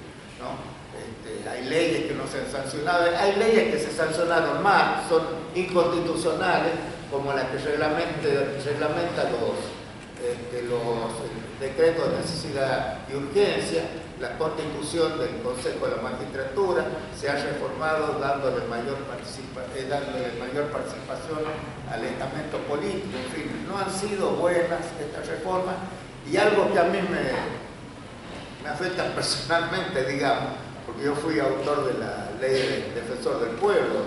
Este, hay leyes que no se han sancionado, hay leyes que se sancionaron mal, son inconstitucionales, como la que reglamenta, los, este, los decretos de necesidad y urgencia, la constitución del Consejo de la Magistratura se ha reformado dándole mayor, eh, dándole mayor participación al estamento político, en fin, no han sido buenas estas reformas y algo que a mí me, me afecta personalmente, digamos, porque yo fui autor de la ley de defensor del pueblo,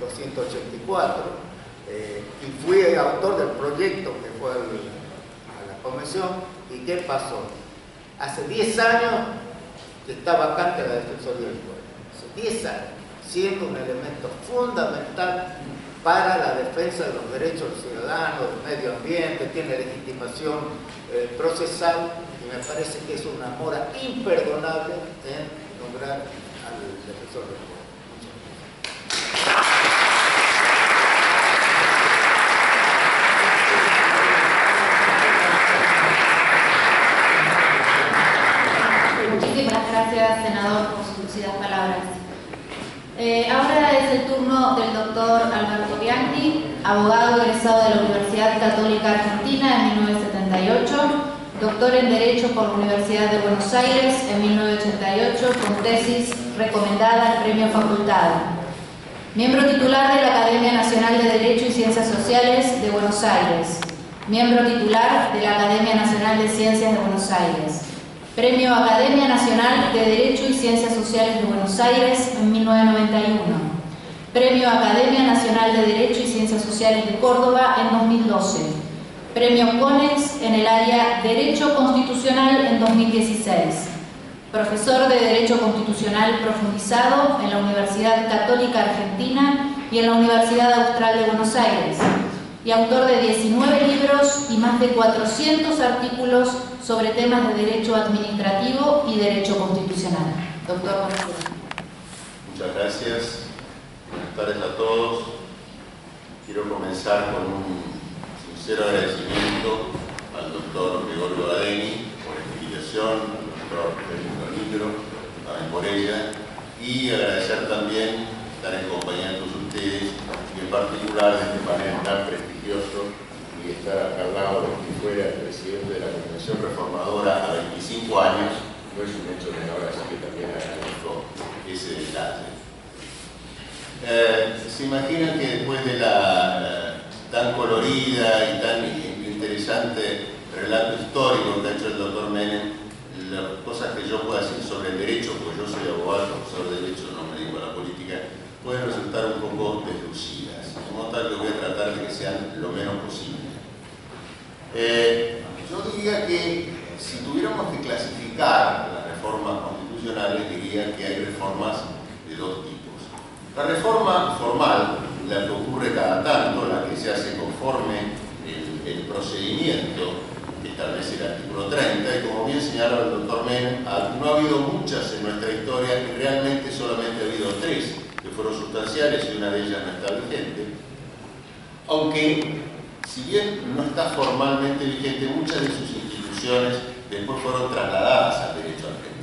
24.284, eh, y fui autor del proyecto que fue a la convención. ¿Y qué pasó? Hace 10 años que está vacante la Defensoría del Pueblo. Hace 10 años, siendo un elemento fundamental para la defensa de los derechos del ciudadano, del medio ambiente, tiene legitimación eh, procesal y me parece que es una mora imperdonable en nombrar al defensor del pueblo. gracias, senador, por sus lucidas palabras. Eh, ahora es el del doctor Alberto Bianchi, abogado egresado de la Universidad Católica Argentina en 1978, doctor en Derecho por la Universidad de Buenos Aires en 1988, con tesis recomendada al Premio Facultad. Miembro titular de la Academia Nacional de Derecho y Ciencias Sociales de Buenos Aires. Miembro titular de la Academia Nacional de Ciencias de Buenos Aires Premio Academia Nacional de Derecho y Ciencias Sociales de Buenos Aires en 1991. Premio Academia Nacional de Derecho y Ciencias Sociales de Córdoba en 2012. Premio CONEX en el área Derecho Constitucional en 2016. Profesor de Derecho Constitucional profundizado en la Universidad Católica Argentina y en la Universidad Austral de Buenos Aires. Y autor de 19 libros y más de 400 artículos sobre temas de derecho administrativo y derecho constitucional. Doctor Muchas gracias. Buenas tardes a todos. Quiero comenzar con un sincero agradecimiento al doctor Gregorio Badeni por esta invitación, al doctor Federico Libro, también por ella, y agradecer también estar en compañía de todos ustedes, y en particular de este panel tan prestigioso y estar acá al lado de quien fuera el presidente de la Convención Reformadora a 25 años, no es un hecho menor, así que también agradezco ese detalle. Eh, ¿Se imaginan que después de la tan colorida y tan interesante relato histórico que ha hecho el doctor Menem, las cosas que yo pueda decir sobre el derecho, pues yo soy abogado, profesor de derecho, no me digo la política, pueden resultar un poco deslucidas. De modo tal que voy a tratar de que sean lo menos posible. Eh, yo diría que si tuviéramos que clasificar las reformas constitucionales, diría que hay reformas de dos tipos. La reforma formal, la que ocurre cada tanto, la que se hace conforme el, procedimiento que establece el artículo 30, y como bien señalaba el doctor Men, no ha habido muchas en nuestra historia y realmente solamente ha habido tres que fueron sustanciales y una de ellas no está vigente. Aunque, si bien no está formalmente vigente, muchas de sus instituciones después fueron trasladadas al derecho argentino,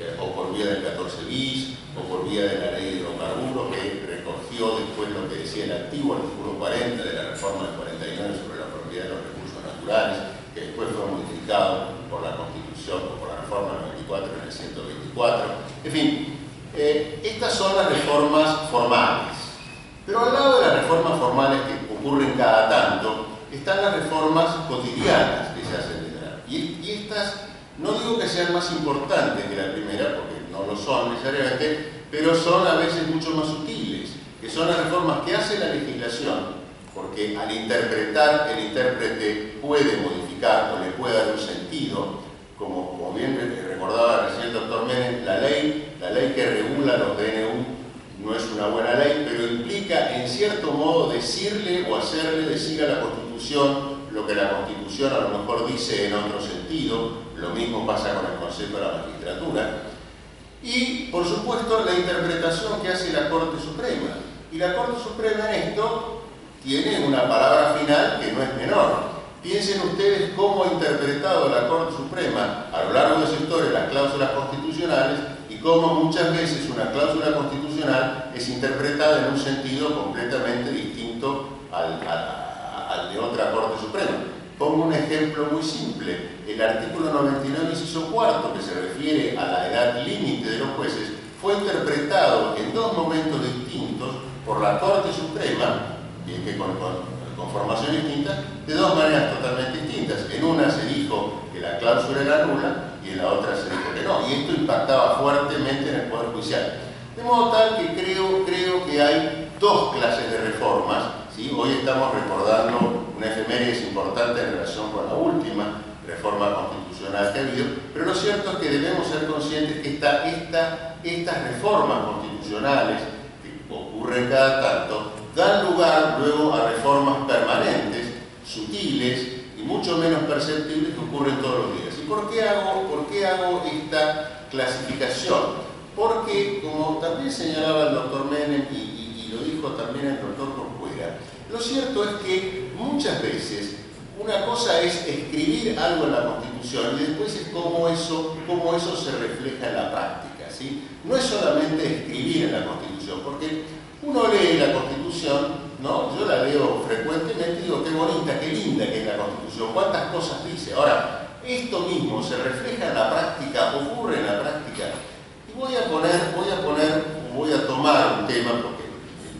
eh, o por vía del 14 bis, o por vía de la ley de hidrocarburos que recogió después lo que decía el antiguo artículo 40 de la reforma del 49 sobre la propiedad de los recursos naturales, que después fue modificado por la Constitución o por la reforma del 94 en el 124. En fin, eh, estas son las reformas formales. Pero al lado de las reformas formales que ocurren cada tanto, están las reformas cotidianas que se hacen de y, y estas no digo que sean más importantes que la primera, porque no lo son necesariamente, pero son a veces mucho más sutiles, que son las reformas que hace la legislación, porque al interpretar el intérprete puede modificar o le puede dar un sentido, como, como bien recordaba recién el doctor Menem, la ley, la ley que regula los DNU no es una buena ley, pero implica en cierto modo decirle o hacerle decir a la Constitución lo que la Constitución a lo mejor dice en otro sentido, lo mismo pasa con el Consejo de la Magistratura, y por supuesto la interpretación que hace la Corte Suprema. Y la Corte Suprema en esto tiene una palabra final que no es menor. Piensen ustedes cómo ha interpretado la Corte Suprema a lo largo de su historia las cláusulas constitucionales y cómo muchas veces una cláusula constitucional es interpretada en un sentido completamente distinto al, al de otra Corte Suprema. Pongo un ejemplo muy simple. El artículo 99, inciso cuarto, que se refiere a la edad límite de los jueces, fue interpretado en dos momentos distintos por la Corte Suprema, que con, con, con formación distinta, de dos maneras totalmente distintas. En una se dijo que la cláusula era nula y en la otra se dijo que no. Y esto impactaba fuertemente en el Poder Judicial. De modo tal que creo, creo que hay dos clases de reformas Hoy estamos recordando una efeméride importante en relación con la última reforma constitucional que ha habido, pero lo cierto es que debemos ser conscientes que esta, esta, estas reformas constitucionales que ocurren cada tanto dan lugar luego a reformas permanentes, sutiles y mucho menos perceptibles que ocurren todos los días. ¿Y por qué hago, por qué hago esta clasificación? Porque, como también señalaba el doctor Menem y, y, lo dijo también el doctor lo cierto es que muchas veces una cosa es escribir algo en la Constitución y después es cómo eso, cómo eso se refleja en la práctica. ¿sí? No es solamente escribir en la Constitución, porque uno lee la Constitución, ¿no? yo la leo frecuentemente y digo, qué bonita, qué linda que es la Constitución, cuántas cosas dice. Ahora, esto mismo se refleja en la práctica, ocurre en la práctica. Y voy a poner, voy a poner, voy a tomar un tema,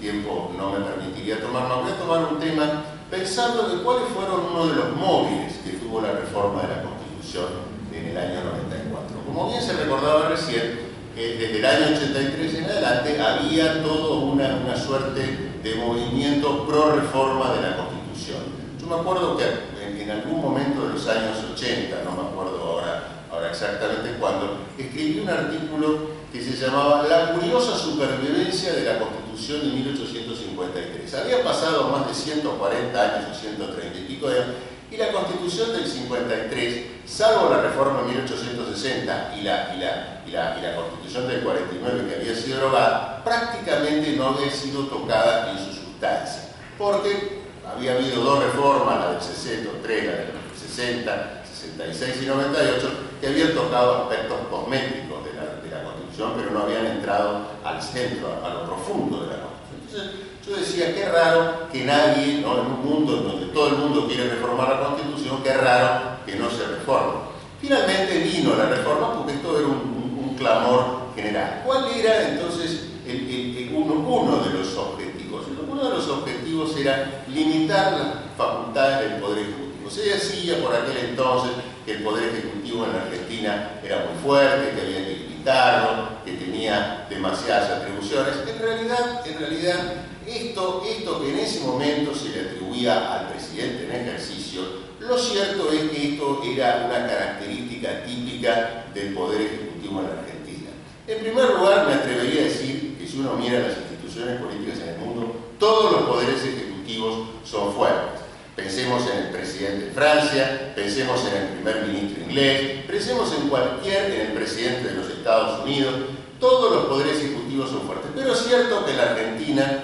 tiempo no me permitiría tomar, no voy a tomar un tema pensando en cuáles fueron uno de los móviles que tuvo la reforma de la Constitución en el año 94. Como bien se recordaba recién, desde el año 83 en adelante había toda una, una suerte de movimiento pro reforma de la Constitución. Yo me acuerdo que en, algún momento de los años 80, no me acuerdo ahora, ahora exactamente cuándo, escribí un artículo que se llamaba La curiosa supervivencia de la Constitución de 1853. Había pasado más de 140 años o 130 y pico de años, y la Constitución del 53, salvo la reforma de 1860 y la, y la, y la, y la Constitución del 49 que había sido derogada, prácticamente no había sido tocada en su sustancia. Porque había habido dos reformas, la del 63, la del 60, 66 y 98, que habían tocado aspectos cosméticos de la, de la Constitución, pero no habían entrado al centro, a, lo profundo de la Constitución. Entonces, yo decía, qué raro que nadie, ¿no? en un mundo en donde todo el mundo quiere reformar la Constitución, qué raro que no se reforme. Finalmente vino la reforma porque esto era un, clamor general. ¿Cuál era entonces el, el, uno, uno de los objetivos? Uno de los objetivos era limitar las facultades del Poder Ejecutivo. Se decía por aquel entonces que el Poder Ejecutivo en la Argentina era muy fuerte, que había que limitarlo, que tenía demasiadas atribuciones. En realidad, en realidad esto, esto que en ese momento se le atribuía al presidente en ejercicio, lo cierto es que esto era una característica típica del Poder Ejecutivo en la Argentina. En primer lugar, me atrevería a decir que si uno mira las instituciones políticas en el mundo, todos los poderes ejecutivos son fuertes. Pensemos en el presidente de Francia, pensemos en el primer ministro inglés, pensemos en cualquier, en el presidente de los Estados Unidos, todos los poderes ejecutivos son fuertes. Pero es cierto que en la Argentina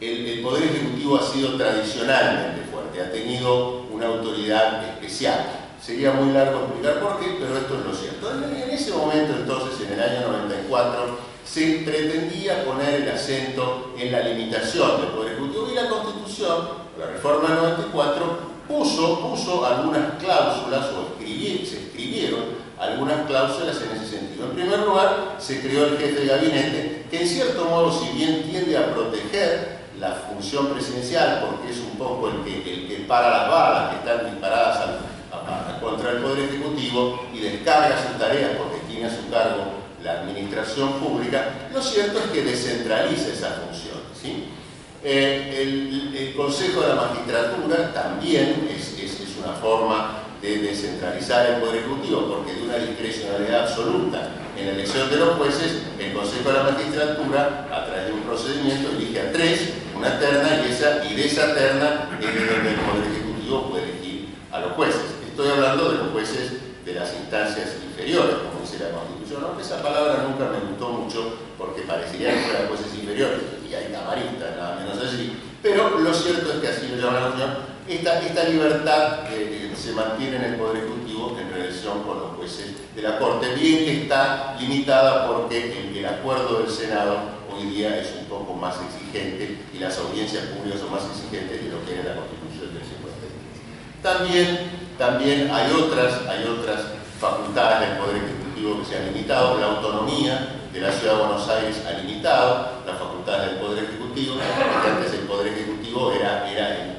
el, Poder Ejecutivo ha sido tradicionalmente fuerte, ha tenido una autoridad especial. Sería muy largo explicar por qué, pero esto es lo cierto. En, ese momento, entonces, en el año 94, se pretendía poner el acento en la limitación del Poder Ejecutivo y la Constitución, la reforma del 94, puso, puso algunas cláusulas, o se escribieron algunas cláusulas en ese sentido. En primer lugar, se creó el jefe de gabinete, que en cierto modo, si bien tiende a proteger la función presidencial, porque es un poco el que para las balas que están disparadas contra el Poder Ejecutivo y descarga sus tareas porque tiene a su cargo la administración pública, lo cierto es que descentraliza esa función. Eh, el, Consejo de la Magistratura también es una forma de descentralizar el Poder Ejecutivo, porque de una discrecionalidad absoluta en la elección de los jueces, el Consejo de la Magistratura, a través de un procedimiento, elige a tres, una terna, y, esa, y de esa terna es de donde el Poder Ejecutivo puede elegir a los jueces. Estoy hablando de los jueces de las instancias inferiores, la Constitución, aunque esa palabra nunca me gustó mucho, porque parecería que fueran jueces inferiores, y hay camaristas, nada menos así, pero lo cierto es que así lo llama la Constitución, esta, esta libertad eh, se mantiene en el Poder Ejecutivo en relación con los jueces de la Corte, bien que está limitada porque el, acuerdo del Senado hoy día es un poco más exigente y las audiencias públicas son más exigentes de lo que era la Constitución del 53. También, también hay, otras, hay otras facultades del Poder Ejecutivo que se han limitado, la autonomía de la Ciudad de Buenos Aires ha limitado las facultades del Poder Ejecutivo, antes el Poder Ejecutivo era, era el,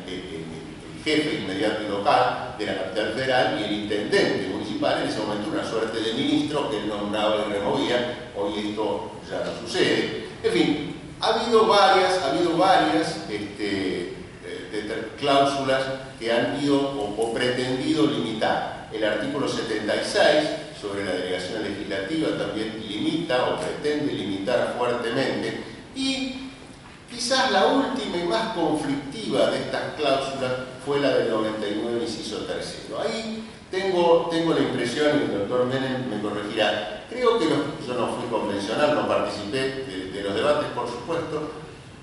jefe inmediato y local de la capital federal y el intendente municipal, en ese momento una suerte de ministro que él nombraba y removía, hoy esto ya no sucede. En fin, ha habido varias, ha habido varias este, eh, cláusulas que han ido o, pretendido limitar. El artículo 76 sobre la delegación legislativa también limita o pretende limitar fuertemente y Quizás la última y más conflictiva de estas cláusulas fue la del 99, inciso tercero. Ahí tengo, tengo la impresión, y el doctor Menem me corregirá, creo que yo no fui convencional, no participé de, los debates, por supuesto,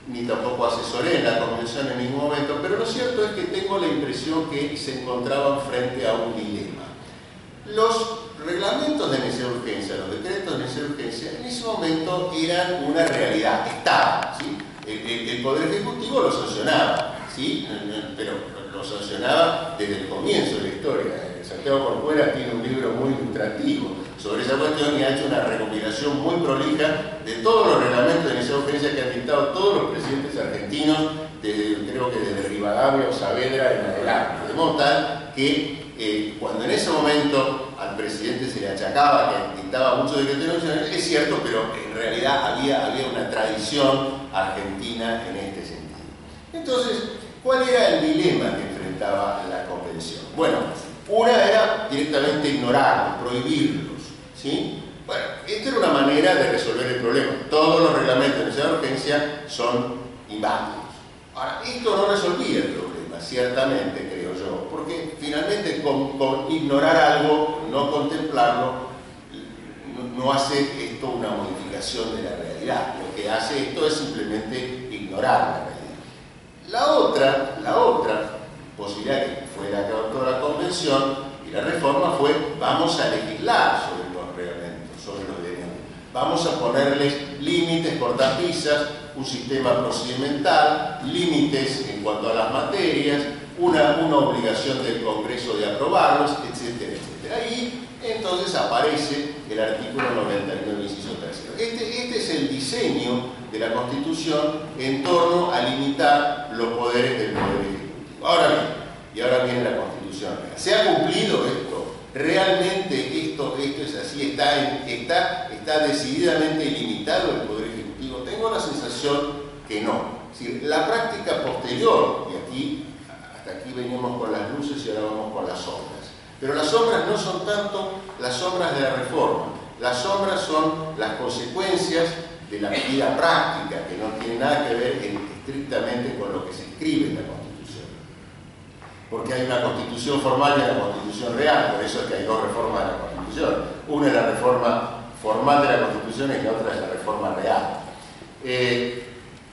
ni tampoco asesoré en la convención en ningún momento, pero lo cierto es que tengo la impresión que se encontraban frente a un dilema. Los reglamentos de necesidad de urgencia, los decretos de necesidad de urgencia, en ese momento eran una realidad, estaban, el, Poder Ejecutivo lo sancionaba, ¿sí? pero lo sancionaba desde el comienzo de la historia. Santiago Corcuera tiene un libro muy ilustrativo sobre esa cuestión y ha hecho una recopilación muy prolija de todos los reglamentos de esa urgencia que han dictado todos los presidentes argentinos, creo que desde Rivadavia o Saavedra en adelante. De modo tal que eh, cuando en ese momento presidente se le achacaba que dictaba mucho decretos es cierto, pero en realidad había, había una tradición argentina en este sentido. Entonces, ¿cuál era el dilema que enfrentaba la convención? Bueno, una era directamente ignorarlos, prohibirlos, ¿sí? Bueno, esta era una manera de resolver el problema. Todos los reglamentos de urgencia son inválidos. Ahora, esto no resolvía el problema, ciertamente, porque finalmente con, ignorar algo, no contemplarlo, no, hace esto una modificación de la realidad. Lo que hace esto es simplemente ignorar la realidad. La otra, la otra posibilidad que fue la que adoptó la convención y la reforma fue vamos a legislar sobre los reglamentos, sobre los DNU. Vamos a ponerles límites, cortapisas, un sistema procedimental, límites en cuanto a las materias, una, una obligación del Congreso de aprobarlos, etcétera, etcétera. Ahí entonces aparece el artículo 99, inciso tercero. Este, este es el diseño de la Constitución en torno a limitar los poderes del Poder Ejecutivo. Ahora bien, y ahora viene la Constitución. ¿Se ha cumplido esto? ¿Realmente esto, esto es así? ¿Está, está, ¿Está decididamente limitado el Poder Ejecutivo? Tengo la sensación que no. la práctica posterior, y aquí, hasta aquí venimos con las luces y ahora vamos con las sombras. Pero las sombras no son tanto las sombras de la reforma, las sombras son las consecuencias de la vida práctica, que no tiene nada que ver estrictamente con lo que se escribe en la Constitución. Porque hay una Constitución formal y una Constitución real, por eso es que hay dos reformas de la Constitución. Una es la reforma formal de la Constitución y la otra es la reforma real. Eh,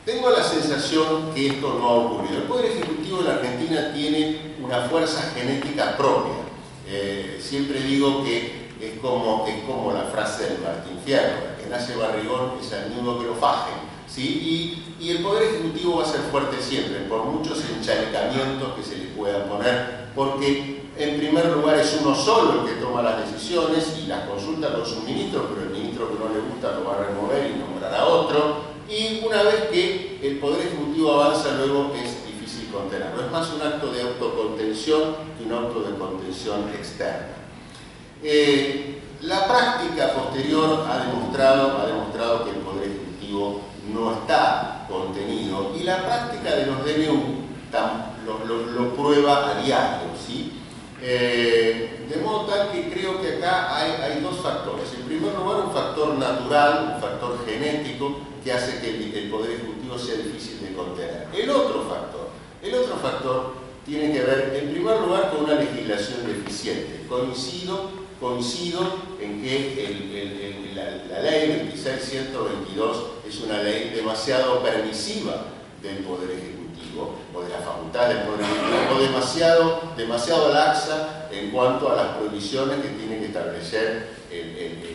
tengo la sensación que esto no ha ocurrido. El Poder Ejecutivo de la Argentina tiene una fuerza genética propia eh, siempre digo que es como, es como la frase del Martín Fierro, que nace barrigón es el nudo que lo faje. ¿Sí? Y, el Poder Ejecutivo va a ser fuerte siempre, por muchos enchalecamientos que se le puedan poner, porque en primer lugar es uno solo el que toma las decisiones y las consulta con su ministro, pero el ministro que no le gusta lo va a remover y nombrará a otro. Y una vez que el Poder Ejecutivo avanza, luego es contenerlo. Es más un acto de autocontención que un acto de contención externa. Eh, la práctica posterior ha demostrado, ha demostrado que el Poder Ejecutivo no está contenido y la práctica de los DNU lo, prueba a diario. ¿sí? Eh, de modo tal que creo que acá hay, dos factores. En primer lugar, un factor natural, un factor genético que hace que el, el Poder Ejecutivo sea difícil de contener. El otro factor el otro factor tiene que ver, en primer lugar, con una legislación deficiente. Coincido, coincido en que la, ley 26122 es una ley demasiado permisiva del Poder Ejecutivo o de la facultad del Poder Ejecutivo, o demasiado, demasiado laxa en cuanto a las prohibiciones que tiene que establecer en,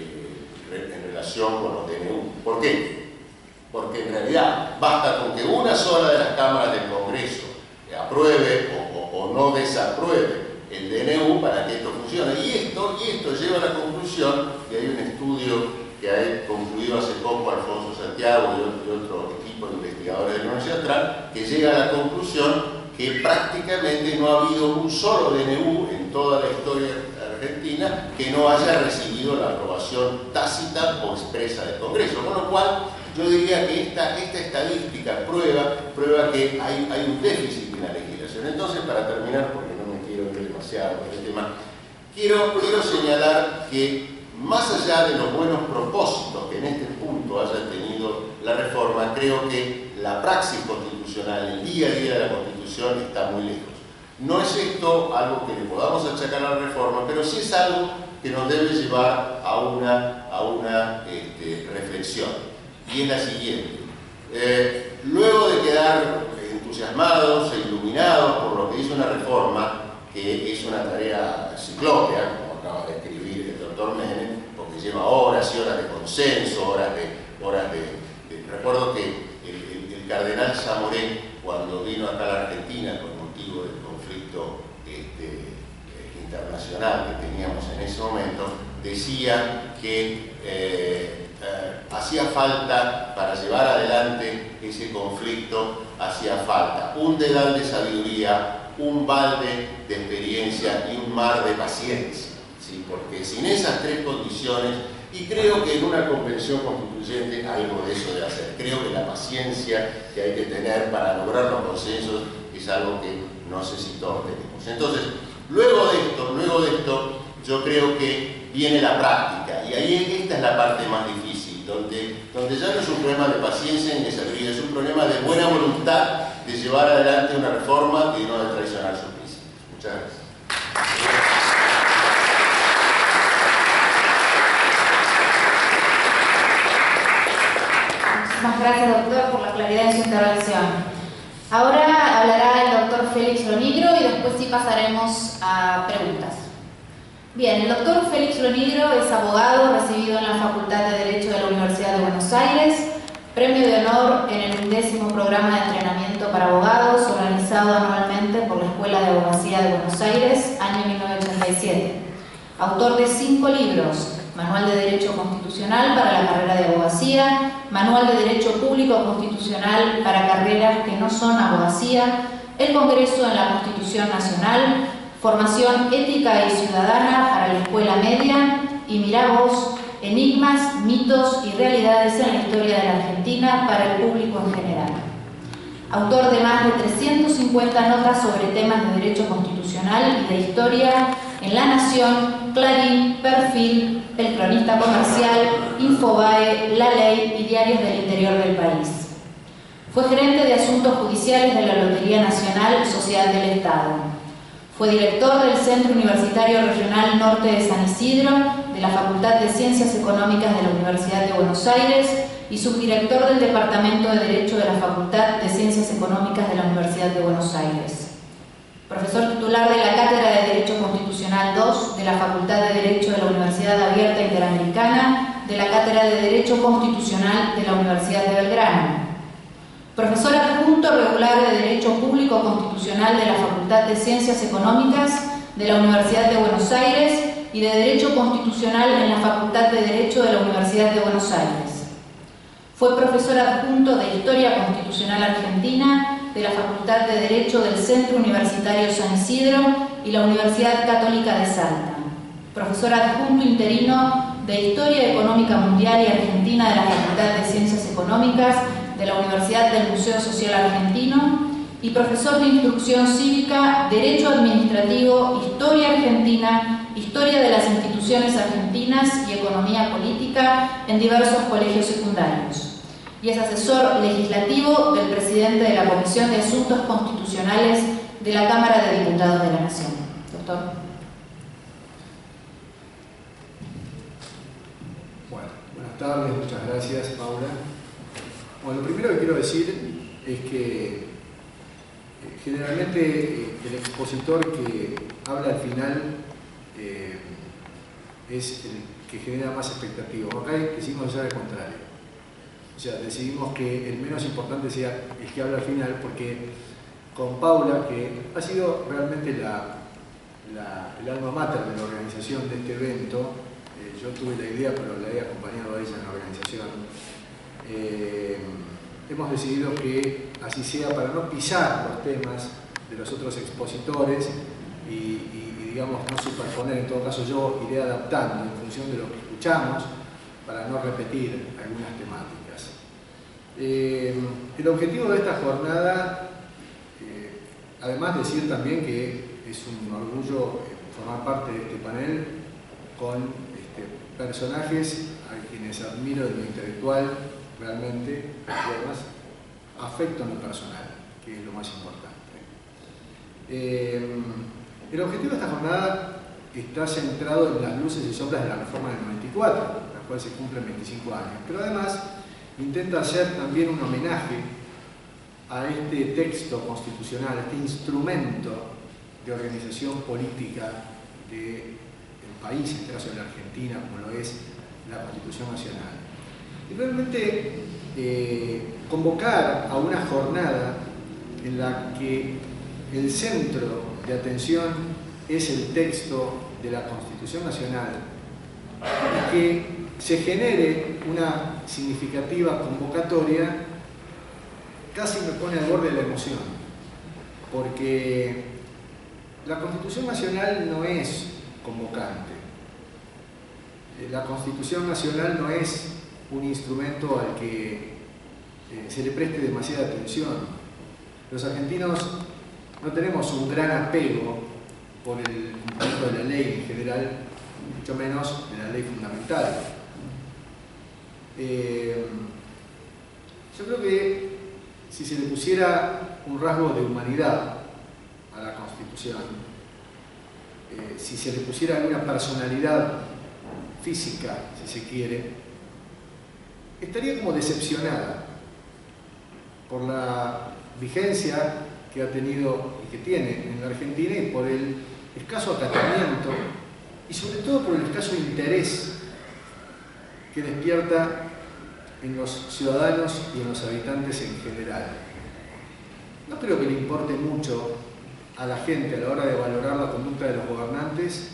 relación con los DNU. ¿Por qué? Porque en realidad basta con que una sola de las cámaras del Congreso apruebe o, no desapruebe el DNU para que esto funcione. Y esto, y esto lleva a la conclusión, y hay un estudio que ha concluido hace poco Alfonso Santiago y otro equipo de investigadores de la Universidad que llega a la conclusión que prácticamente no ha habido un solo DNU en toda la historia argentina que no haya recibido la aprobación tácita o expresa del Congreso, con lo cual yo diría que esta, esta estadística prueba, prueba que hay, hay un déficit en la legislación. Entonces, para terminar, porque no me quiero ir quiero, quiero señalar que más allá de los buenos propósitos que en este punto haya tenido la reforma, creo que la praxis constitucional, el día a día de la Constitución está muy lejos. No es esto algo que le podamos achacar a la reforma, pero sí es algo que nos debe llevar a una, a una este, reflexión y es la siguiente. Eh, luego de quedar entusiasmados e iluminados por lo que hizo una reforma, que es una tarea ciclópea, como acaba de escribir el doctor Menem, porque lleva horas y horas de consenso, horas de... Horas de, recuerdo que el, cardenal Zamoré, cuando vino acá a la Argentina con motivo del conflicto este, internacional que teníamos en ese momento, decía que eh, eh, hacía falta, para llevar adelante ese conflicto, hacía falta un dedal de sabiduría, un balde de experiencia y un mar de paciencia. ¿sí? Porque sin esas tres condiciones, y creo que en una convención constituyente algo de eso debe hacer, creo que la paciencia que hay que tener para lograr los consensos es algo que no sé si todos. Entonces, luego de esto, luego de esto, yo creo que viene la práctica, y ahí esta es la parte más difícil donde, donde ya no es un problema de paciencia ni de sabiduría, es un problema de buena voluntad de llevar adelante una reforma y no de traicionar sus principios. Muchas gracias. Muchísimas gracias, doctor, por la claridad de su intervención. Ahora hablará el doctor Félix Lonigro y después sí pasaremos a preguntas. Bien, el doctor Félix Lonigro es abogado recibido en la Facultad de Derecho de la Universidad de Buenos Aires, premio de honor en el undécimo programa de entrenamiento para abogados organizado anualmente por la Escuela de Abogacía de Buenos Aires, año 1987. Autor de cinco libros, Manual de Derecho Constitucional para la carrera de abogacía, Manual de Derecho Público Constitucional para carreras que no son abogacía, el Congreso en la Constitución Nacional, Formación Ética y Ciudadana para la Escuela Media y Miramos, Enigmas, Mitos y Realidades en la Historia de la Argentina para el público en general. Autor de más de 350 notas sobre temas de derecho constitucional y de historia en La Nación, Clarín, Perfil, El Cronista Comercial, Infobae, La Ley y Diarios del Interior del país. Fue gerente de Asuntos Judiciales de la Lotería Nacional Sociedad del Estado. Fue director del Centro Universitario Regional Norte de San Isidro, de la Facultad de Ciencias Económicas de la Universidad de Buenos Aires y subdirector del Departamento de Derecho de la Facultad de Ciencias Económicas de la Universidad de Buenos Aires profesor titular de la Cátedra de Derecho Constitucional 2 de la Facultad de Derecho de la Universidad Abierta Interamericana, de la Cátedra de Derecho Constitucional de la Universidad de Belgrano. Profesor adjunto regular de Derecho Público Constitucional de la Facultad de Ciencias Económicas de la Universidad de Buenos Aires y de Derecho Constitucional en la Facultad de Derecho de la Universidad de Buenos Aires. Fue profesor adjunto de Historia Constitucional Argentina de la Facultad de Derecho del Centro Universitario San Isidro y la Universidad Católica de Salta. Profesor adjunto interino de Historia Económica Mundial y Argentina de la Facultad de Ciencias Económicas de la Universidad del Museo Social Argentino y profesor de Instrucción Cívica, Derecho Administrativo, Historia Argentina, Historia de las Instituciones Argentinas y Economía Política en diversos colegios secundarios y es asesor legislativo del presidente de la Comisión de Asuntos Constitucionales de la Cámara de Diputados de la Nación. Doctor. Bueno, buenas tardes, muchas gracias, Paula. Bueno, lo primero que quiero decir es que eh, generalmente eh, el expositor que habla al final eh, es el que genera más expectativas. Acá decimos ya al contrario. O sea, decidimos que el menos importante sea el que habla al final, porque con Paula, que ha sido realmente la, el alma mater de la organización de este evento, yo tuve la idea, pero la he acompañado a ella en la organización, eh, hemos decidido que así sea para no pisar los temas de los otros expositores y, digamos, no superponer, en todo caso yo iré adaptando en función de lo que escuchamos para no repetir algunas temáticas. Eh, el objetivo de esta jornada, eh, además decir también que es un orgullo eh, formar parte de este panel con este, personajes a quienes admiro de lo intelectual realmente además afecto en lo personal, que es lo más importante. el objetivo de esta jornada está centrado en las luces y sombras de la reforma del 94, la cual se cumplen 25 años, pero además intenta hacer también un homenaje a este texto constitucional, a este instrumento de organización política del país, en este caso de la Argentina, como lo es la Constitución Nacional. Y realmente eh, convocar a una jornada en la que el centro de atención es el texto de la Constitución Nacional y que se genere una significativa convocatoria, casi me pone al borde de la emoción, porque la Constitución Nacional no es convocante. Eh, la Constitución Nacional no es un instrumento al que eh, se le preste demasiada atención. Los argentinos no tenemos un gran apego por el cumplimiento de la ley en general, mucho menos de la ley fundamental. Eh, yo creo que si se le pusiera un rasgo de humanidad a la Constitución, eh, si se le pusiera alguna personalidad física, si se quiere, estaría como decepcionada por la vigencia que ha tenido y que tiene en la Argentina y por el escaso acatamiento y sobre todo por el escaso interés que despierta en los ciudadanos y en los habitantes en general. No creo que le importe mucho a la gente a la hora de valorar la conducta de los gobernantes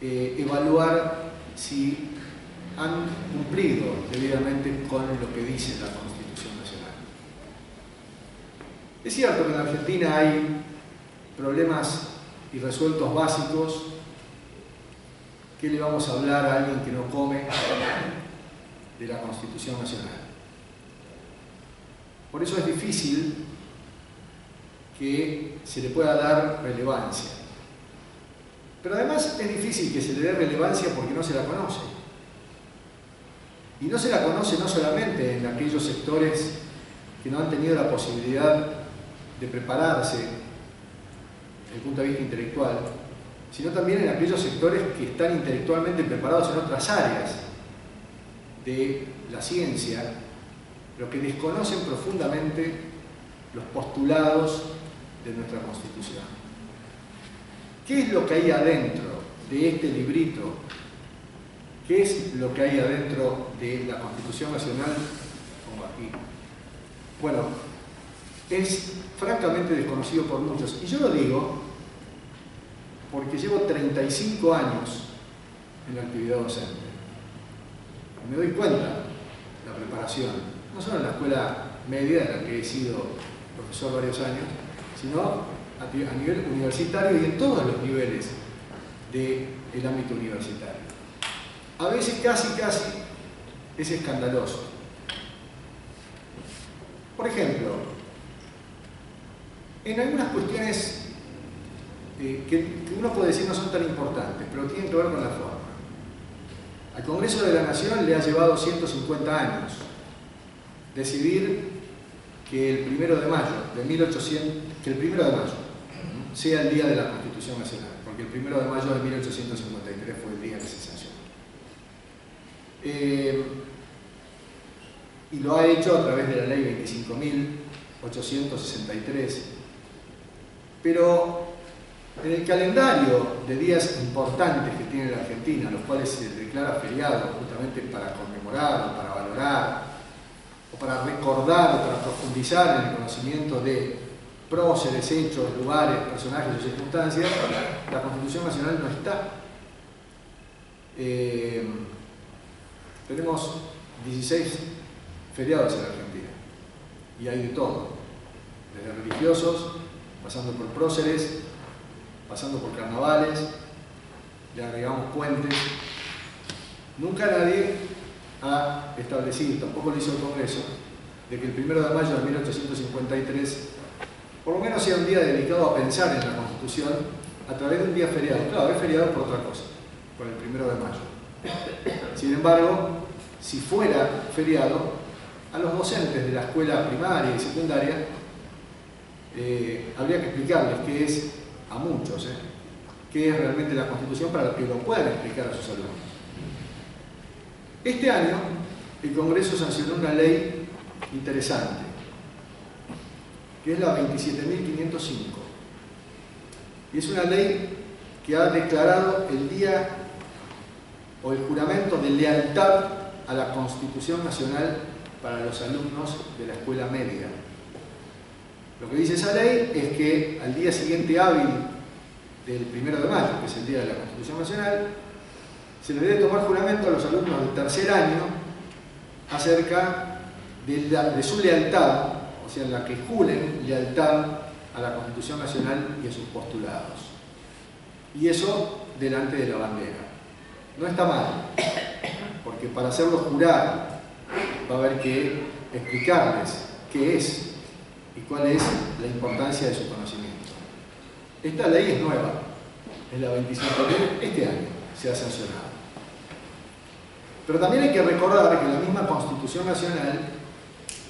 eh, evaluar si han cumplido debidamente con lo que dice la Constitución Nacional. Es cierto que en Argentina hay problemas irresueltos básicos. ¿Qué le vamos a hablar a alguien que no come de la Constitución Nacional? Por eso es difícil que se le pueda dar relevancia. Pero además es difícil que se le dé relevancia porque no se la conoce. Y no se la conoce no solamente en aquellos sectores que no han tenido la posibilidad de prepararse desde el punto de vista intelectual, sino también en aquellos sectores que están intelectualmente preparados en otras áreas de la ciencia, pero que desconocen profundamente los postulados de nuestra Constitución. ¿Qué es lo que hay adentro de este librito? ¿Qué es lo que hay adentro de la Constitución Nacional? Como aquí. Bueno, es francamente desconocido por muchos. Y yo lo digo porque llevo 35 años en la actividad docente. Me doy cuenta la preparación, no solo en la escuela media, en la que he sido profesor varios años, sino a nivel universitario y en todos los niveles del ámbito universitario. A veces casi, casi es escandaloso. Por ejemplo, en algunas cuestiones eh, que, uno puede decir no son tan importantes, pero tienen que ver con la forma. Al Congreso de la Nación le ha llevado 150 años decidir que el primero de mayo de 1800, que el primero de mayo sea el día de la Constitución Nacional, porque el primero de mayo de 1853 fue el día que se sancionó. Eh, y lo ha hecho a través de la ley 25.863. Pero en el calendario de días importantes que tiene la Argentina, los cuales se declara feriado justamente para conmemorar para valorar o para recordar o para profundizar en el conocimiento de próceres, hechos, lugares, personajes o circunstancias, la Constitución Nacional no está. Eh, tenemos 16 feriados en Argentina y hay de todo, desde religiosos, pasando por próceres, pasando por carnavales, le agregamos puentes. Nunca nadie ha establecido, tampoco lo hizo el Congreso, de que el 1 de mayo de 1853 por lo menos sea un día dedicado a pensar en la Constitución a través de un día feriado. Claro, es feriado por otra cosa, por el 1 de mayo. Sin embargo, si fuera feriado, a los docentes de la escuela primaria y secundaria eh, habría que explicarles qué es, a muchos, eh, qué es realmente la Constitución para que lo puedan explicar a sus alumnos. Este año el Congreso sancionó una ley interesante, que es la 27.505. Y es una ley que ha declarado el día o el juramento de lealtad a la Constitución Nacional para los alumnos de la escuela media. Lo que dice esa ley es que al día siguiente hábil del 1 de mayo, que es el día de la Constitución Nacional, se le debe tomar juramento a los alumnos del tercer año acerca de, su lealtad, o sea, la que juren lealtad a la Constitución Nacional y a sus postulados. Y eso delante de la bandera. No está mal, porque para hacerlo jurar va a haber que explicarles qué es y cuál es la importancia de su conocimiento. Esta ley es nueva, es la 25 de este año, se ha sancionado. Pero también hay que recordar que la misma Constitución Nacional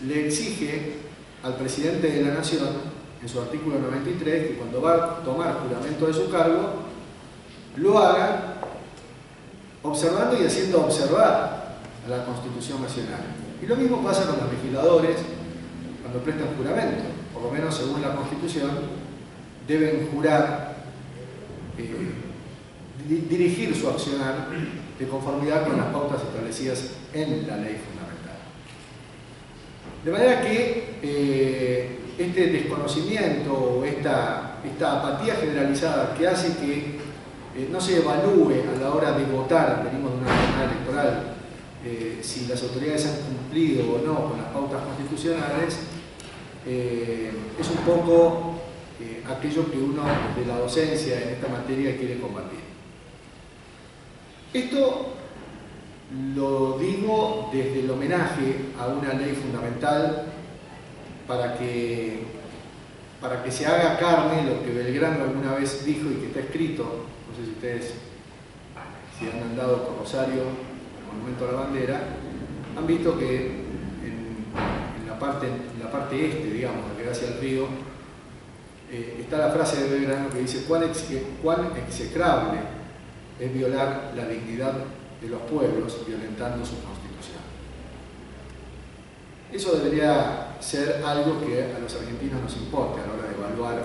le exige al presidente de la Nación, en su artículo 93, que cuando va a tomar juramento de su cargo, lo haga observando y haciendo observar a la Constitución Nacional. Y lo mismo pasa con los legisladores, cuando prestan juramento, por lo menos según la Constitución, deben jurar, eh, dirigir su accionar de conformidad con las pautas establecidas en la ley fundamental. De manera que eh, este desconocimiento o esta, esta, apatía generalizada que hace que eh, no se evalúe a la hora de votar, venimos de una jornada electoral, eh, si las autoridades han cumplido o no con las pautas constitucionales, eh, es un poco aquello que uno de la docencia en esta materia quiere combatir. Esto lo digo desde el homenaje a una ley fundamental para que, para que se haga carne lo que Belgrano alguna vez dijo y que está escrito, no sé si ustedes si han andado con Rosario Monumento a la Bandera, han visto que en, la, parte, la parte este, digamos, la que da hacia el río, eh, está la frase de Belgrano que dice cuán, cuán execrable es violar la dignidad de los pueblos violentando su constitución. Eso debería ser algo que a los argentinos nos importe a la hora de evaluar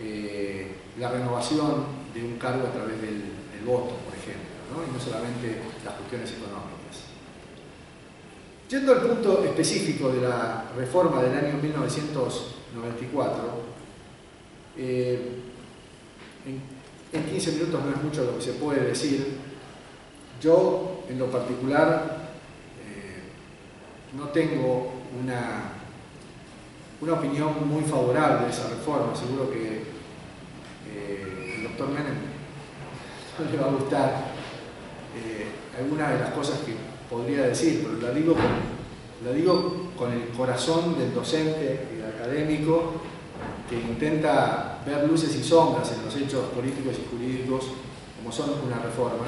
eh, la renovación de un cargo a través del voto y no solamente las cuestiones económicas. Yendo al punto específico de la reforma del año 1994, eh, en, 15 minutos no es mucho lo que se puede decir. Yo, en lo particular, eh, no tengo una, una opinión muy favorable de esa reforma. Seguro que eh, el doctor Menem no le va a gustar eh, algunas de las cosas que podría decir, pero la digo, con, la digo con el corazón del docente y del académico que intenta ver luces y sombras en los hechos políticos y jurídicos como son una reforma.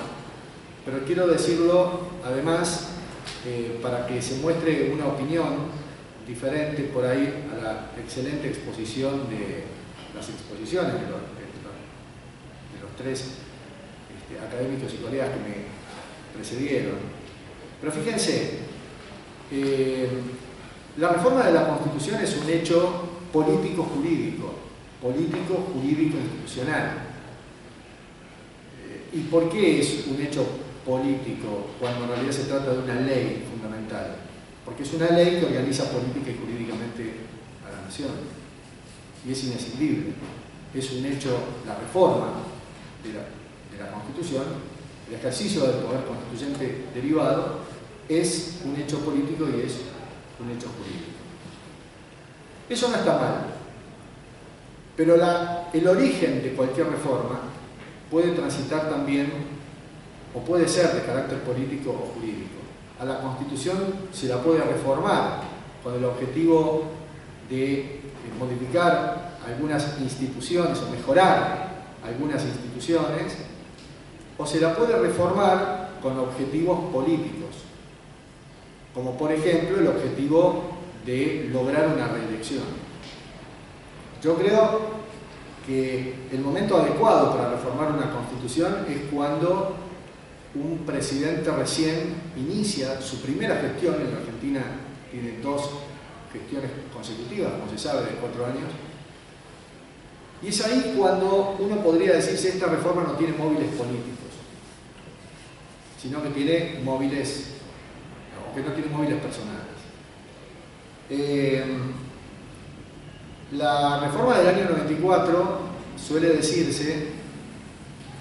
Pero quiero decirlo además eh, para que se muestre una opinión diferente por ahí a la excelente exposición de las exposiciones de los, tres este, académicos y colegas que me precedieron. Pero fíjense, eh, la reforma de la Constitución es un hecho político-jurídico, político-jurídico-institucional. Eh, ¿Y por qué es un hecho político cuando en realidad se trata de una ley fundamental? Porque es una ley que organiza política y jurídicamente a la nación. Y es inescindible. Es un hecho, la reforma de la, Constitución el ejercicio del poder constituyente derivado es un hecho político y es un hecho jurídico. Eso no está mal, pero el origen de cualquier reforma puede transitar también, o puede ser de carácter político o jurídico. A la Constitución se la puede reformar con el objetivo de modificar algunas instituciones o mejorar algunas instituciones o se la puede reformar con objetivos políticos, como por ejemplo el objetivo de lograr una reelección. Yo creo que el momento adecuado para reformar una constitución es cuando un presidente recién inicia su primera gestión, en la Argentina tiene dos gestiones consecutivas, como se sabe, de cuatro años, y es ahí cuando uno podría decirse esta reforma no tiene móviles políticos sino que tiene móviles, que no tiene móviles personales. Eh, la reforma del año 94 suele decirse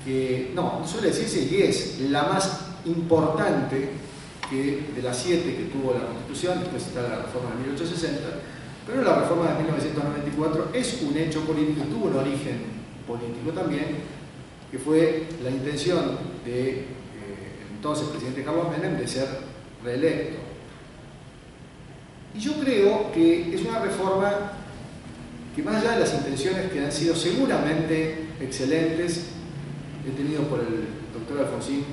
que, no, suele decirse que es la más importante que de las siete que tuvo la Constitución, después está la reforma de 1860, pero la reforma de 1994 es un hecho político, tuvo un origen político también, que fue la intención de entonces presidente Carlos Menem de ser reelecto. Y yo creo que es una reforma que más allá de las intenciones que han sido seguramente excelentes, he tenido por el doctor Alfonsín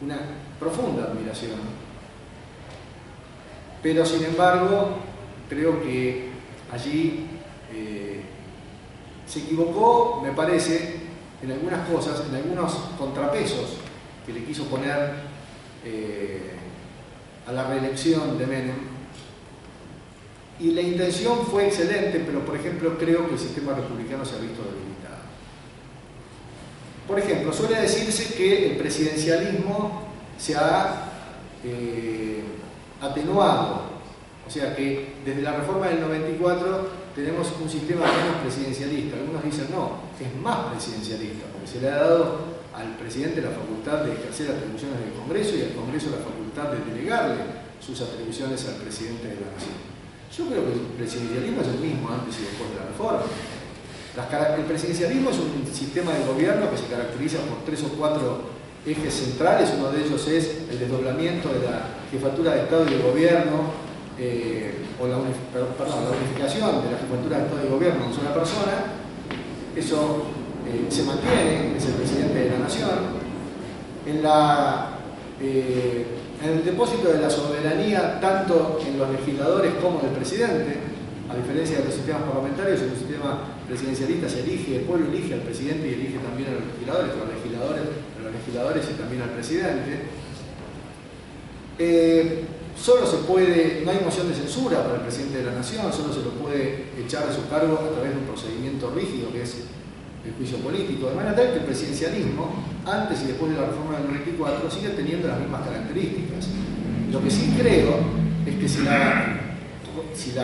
una profunda admiración. Pero sin embargo, creo que allí eh, se equivocó, me parece, en algunas cosas, en algunos contrapesos que le quiso poner eh, a la reelección de Menem Y la intención fue excelente, pero por ejemplo creo que el sistema republicano se ha visto debilitado. Por ejemplo, suele decirse que el presidencialismo se ha eh, atenuado, o sea que desde la reforma del 94 tenemos un sistema menos presidencialista. Algunos dicen no, es más presidencialista, porque se le ha dado al presidente la facultad de ejercer atribuciones del Congreso y al Congreso la facultad de delegarle sus atribuciones al presidente de la Nación. Yo creo que el presidencialismo es el mismo antes y después de la reforma. el presidencialismo es un sistema de gobierno que se caracteriza por tres o cuatro ejes centrales. Uno de ellos es el desdoblamiento de la jefatura de Estado y de Gobierno, eh, o la, unificación de la jefatura de Estado y Gobierno en una persona. Eso eh, se mantiene, es el presidente de la nación, en, la, eh, en el depósito de la soberanía tanto en los legisladores como en el presidente, a diferencia de los sistemas parlamentarios, en un sistema presidencialista se elige, el pueblo elige al presidente y elige también a los legisladores, a los legisladores, a los legisladores y también al presidente. Solo se puede, no hay moción de censura para el presidente de la nación, solo se lo puede echar a su cargo a través de un procedimiento rígido que es el juicio político, de manera tal que el presidencialismo, antes y después de la reforma del 94, sigue teniendo las mismas características. Lo que sí creo es que si la,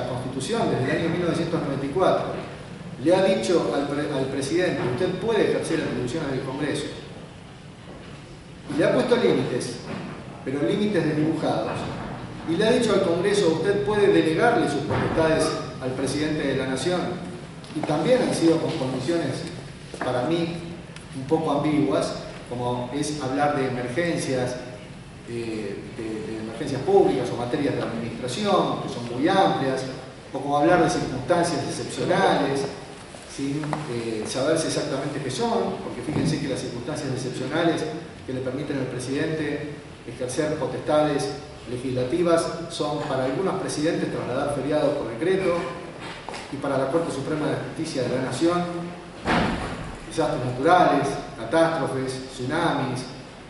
Constitución desde el año 1994 le ha dicho al, presidente usted puede ejercer atribuciones del Congreso y le ha puesto límites, pero límites desdibujados, y le ha dicho al Congreso usted puede delegarle sus potestades al presidente de la Nación, y también han sido con condiciones para mí un poco ambiguas, como es hablar de emergencias, de, emergencias públicas o materias de administración, que son muy amplias, o como hablar de circunstancias excepcionales, sin eh, saberse exactamente qué son, porque fíjense que las circunstancias excepcionales que le permiten al presidente ejercer potestades legislativas son para algunos presidentes trasladar feriados por decreto y para la Corte Suprema de Justicia de la Nación desastres naturales, catástrofes, tsunamis,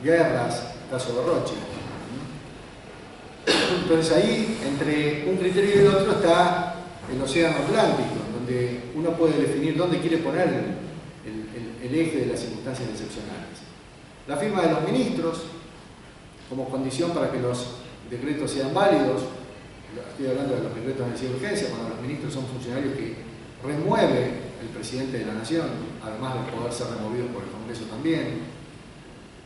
guerras, caso de Roche. Entonces ahí, entre un criterio y el otro, está el océano Atlántico, donde uno puede definir dónde quiere poner el, el eje de las circunstancias excepcionales. La firma de los ministros, como condición para que los decretos sean válidos, estoy hablando de los decretos de urgencia, cuando los ministros son funcionarios que remueve el presidente de la Nación, además de poder ser removido por el Congreso también.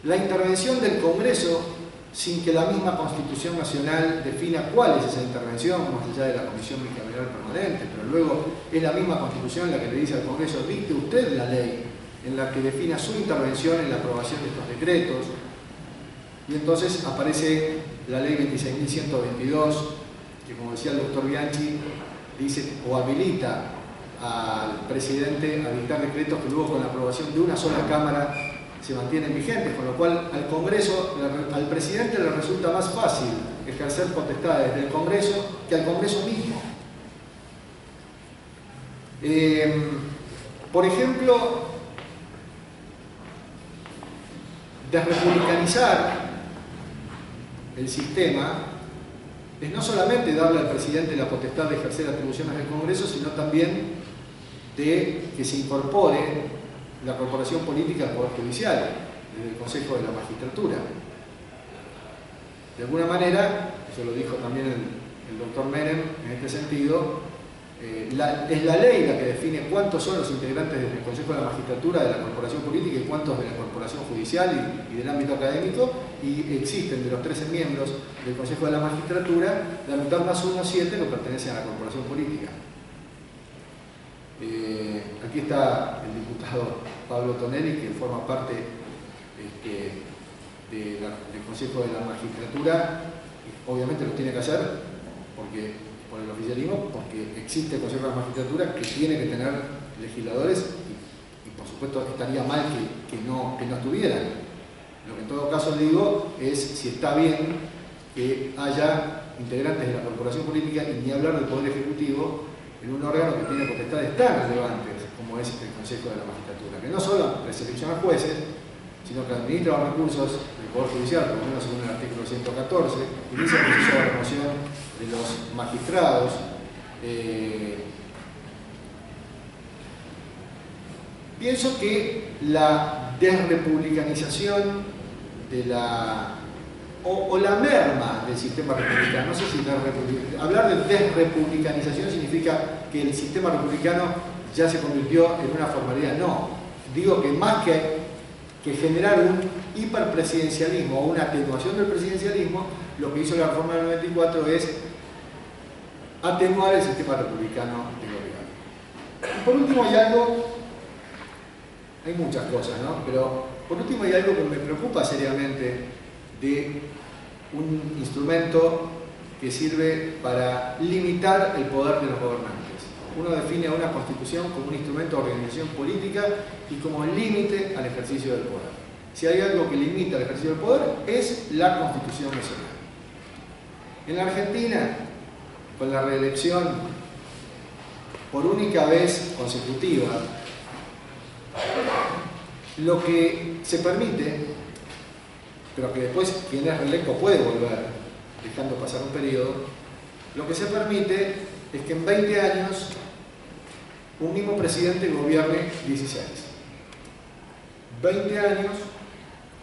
La intervención del Congreso sin que la misma Constitución Nacional defina cuál es esa intervención, más allá de la Comisión Bicameral Permanente, pero luego es la misma Constitución la que le dice al Congreso, dicte usted la ley en la que defina su intervención en la aprobación de estos decretos, y entonces aparece la ley 26.122, que como decía el doctor Bianchi, dice o habilita al presidente a dictar decretos que luego con la aprobación de una sola Cámara se mantienen vigentes, con lo cual al Congreso, al presidente le resulta más fácil ejercer potestades del Congreso que al Congreso mismo. Em, por ejemplo, desrepublicanizar el sistema es no solamente darle al presidente la potestad de ejercer atribuciones del Congreso, sino también de que se incorpore la corporación política al Poder Judicial, desde el Consejo de la Magistratura. De alguna manera, eso lo dijo también el, doctor Menem en este sentido, eh, es la ley la que define cuántos son los integrantes del Consejo de la Magistratura de la Corporación Política y cuántos de la Corporación Judicial y, del ámbito académico, y existen de los 13 miembros del Consejo de la Magistratura, la mitad más uno, siete que pertenecen a la Corporación Política. Eh, aquí está el diputado Pablo Tonelli, que forma parte este, del Consejo de la Magistratura. Obviamente lo tiene que hacer porque, por el oficialismo, porque existe el Consejo de la Magistratura que tiene que tener legisladores y, por supuesto estaría mal que, que, no, que no estuvieran. Lo que en todo caso digo es si está bien que haya integrantes de la corporación política y ni hablar del Poder Ejecutivo en un órgano que tiene potestades tan relevantes como es el Consejo de la Magistratura, que no solo preselecciona jueces, sino que administra los recursos del Poder Judicial, por lo menos según el artículo 114, inicia el proceso de remoción de los magistrados, Eh, pienso que la desrepublicanización de la o, la merma del sistema republicano, no sé si hablar de desrepublicanización significa que el sistema republicano ya se convirtió en una formalidad, no, digo que más que, que generar un hiperpresidencialismo o una atenuación del presidencialismo, lo que hizo la reforma del 94 es atenuar el sistema republicano de gobierno. por último hay algo, hay muchas cosas, ¿no? Pero por último hay algo que me preocupa seriamente de un instrumento que sirve para limitar el poder de los gobernantes. Uno define a una constitución como un instrumento de organización política y como límite al ejercicio del poder. Si hay algo que limita el ejercicio del poder es la constitución nacional. En la Argentina, con la reelección por única vez consecutiva, lo que se permite, pero que después quien es reelecto puede volver, dejando pasar un periodo, lo que se permite es que en 20 años un mismo presidente gobierne 16. 20 años,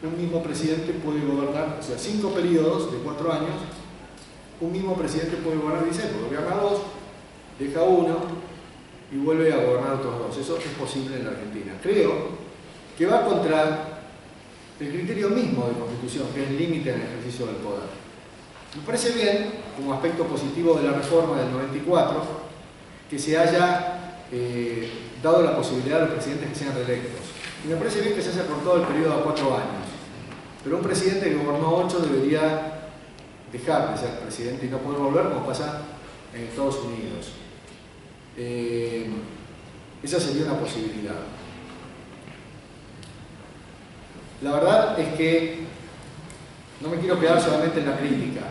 un mismo presidente puede gobernar, o sea, 5 periodos de 4 años, un mismo presidente puede gobernar 16, porque gobierna 2, deja uno y vuelve a gobernar otros dos. Eso es posible en la Argentina. Creo que va contra el criterio mismo de constitución, que es el límite en el ejercicio del poder. Me parece bien, como aspecto positivo de la reforma del 94, que se haya eh, dado la posibilidad a los presidentes que sean reelectos. Y me parece bien que se haya cortado el periodo a cuatro años. Pero un presidente que gobernó ocho debería dejar de ser presidente y no poder volver como pasa en Estados Unidos. Eh, esa sería una posibilidad. La verdad es que no me quiero quedar solamente en la crítica.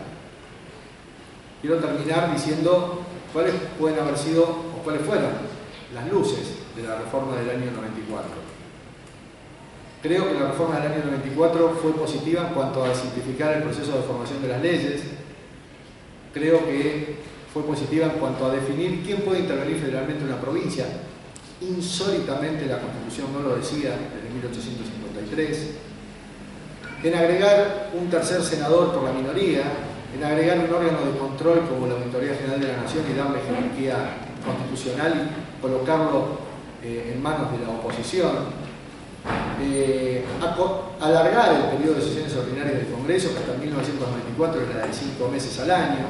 Quiero terminar diciendo cuáles pueden haber sido o cuáles fueron las luces de la reforma del año 94. Creo que la reforma del año 94 fue positiva en cuanto a simplificar el proceso de formación de las leyes. Creo que fue positiva en cuanto a definir quién puede intervenir federalmente en una provincia. Insólitamente la Constitución no lo decía desde 1853. En agregar un tercer senador por la minoría, en agregar un órgano de control como la Auditoría General de la Nación y darle jerarquía constitucional y colocarlo eh, en manos de la oposición eh, alargar el periodo de sesiones ordinarias del Congreso, que hasta 1994 era de cinco meses al año,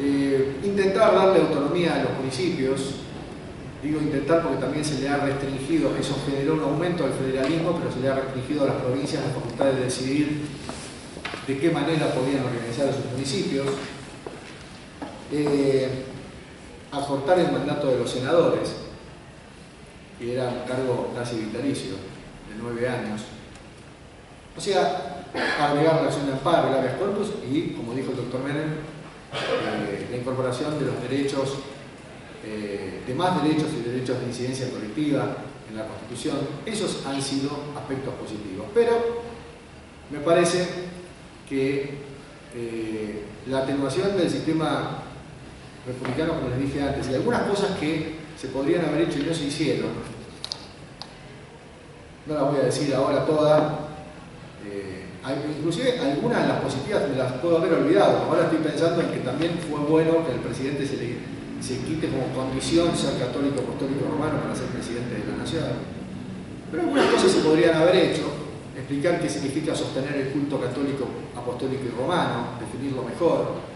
eh, intentar darle autonomía a los municipios, digo intentar porque también se le ha restringido, eso generó un aumento del federalismo, pero se le ha restringido a las provincias la facultad de decidir de qué manera podían organizar a sus municipios, eh, acortar el mandato de los senadores, que era un cargo casi vitalicio, de nueve años. O sea, agregar la acción de amparo, el habeas corpus y, como dijo el doctor Menem, eh, la incorporación de los derechos, eh, de más derechos y derechos de incidencia colectiva en la Constitución. Esos han sido aspectos positivos. Pero me parece que eh, la atenuación del sistema republicano, como les dije antes, y algunas cosas que se podrían haber hecho y no se hicieron. No las voy a decir ahora todas. Eh, inclusive algunas de las positivas me las puedo haber olvidado. Ahora estoy pensando en que también fue bueno que el presidente se, le, se quite como condición ser católico, apostólico romano para ser presidente de la nación. Pero algunas cosas se podrían haber hecho. Explicar qué significa sostener el culto católico, apostólico y romano, definirlo mejor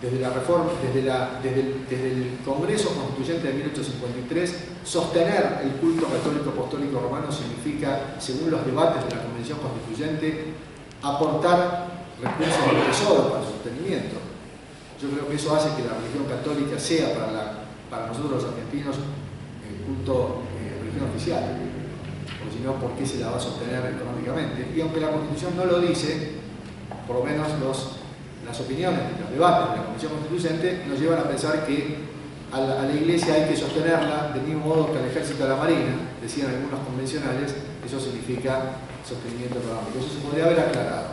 desde la reforma, desde, el, Congreso Constituyente de 1853, sostener el culto católico apostólico romano significa, según los debates de la Convención Constituyente, aportar recursos al tesoro para su sostenimiento. Yo creo que eso hace que la religión católica sea para, nosotros los argentinos el culto eh, religión oficial. O si no, ¿por qué se la va a sostener económicamente? Y aunque la Constitución no lo dice, por lo menos los las opiniones, los debates de la Comisión Constituyente nos llevan a pensar que a la, Iglesia hay que sostenerla del mismo modo que al Ejército de la Marina, decían algunos convencionales, eso significa sostenimiento económico. Eso se podría haber aclarado.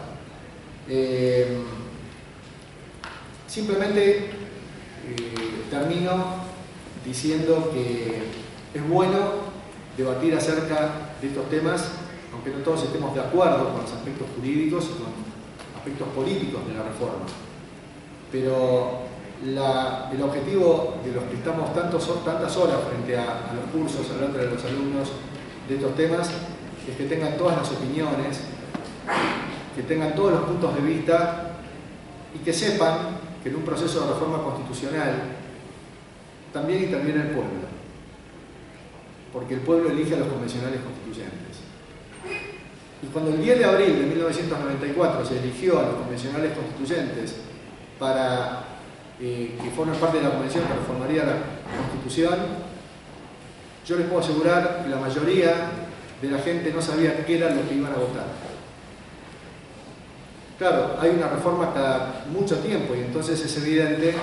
Eh, simplemente eh, termino diciendo que es bueno debatir acerca de estos temas, aunque no todos estemos de acuerdo con los aspectos jurídicos aspectos políticos de la reforma. Pero el objetivo de los que estamos tantas horas frente a, los cursos, hablando de los alumnos de estos temas, es que tengan todas las opiniones, que tengan todos los puntos de vista y que sepan que en un proceso de reforma constitucional también interviene el pueblo, porque el pueblo elige a los convencionales constituyentes. Y cuando el 10 de abril de 1994 se eligió a los convencionales constituyentes para eh, que formen parte de la convención que reformaría la constitución, yo les puedo asegurar que la mayoría de la gente no sabía qué era lo que iban a votar. Claro, hay una reforma cada mucho tiempo y entonces es evidente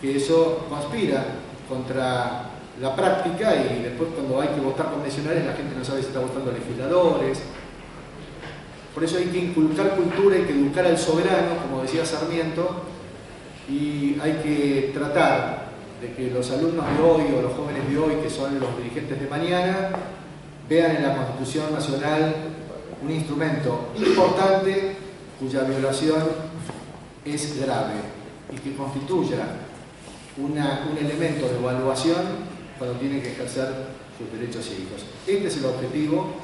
que eso conspira contra la práctica y después cuando hay que votar convencionales la gente no sabe si está votando legisladores. Por eso hay que inculcar cultura, hay que educar al soberano, como decía Sarmiento, y hay que tratar de que los alumnos de hoy o los jóvenes de hoy, que son los dirigentes de mañana, vean en la Constitución Nacional un instrumento importante cuya violación es grave y que constituya un elemento de evaluación cuando tienen que ejercer sus derechos cívicos. Este es el objetivo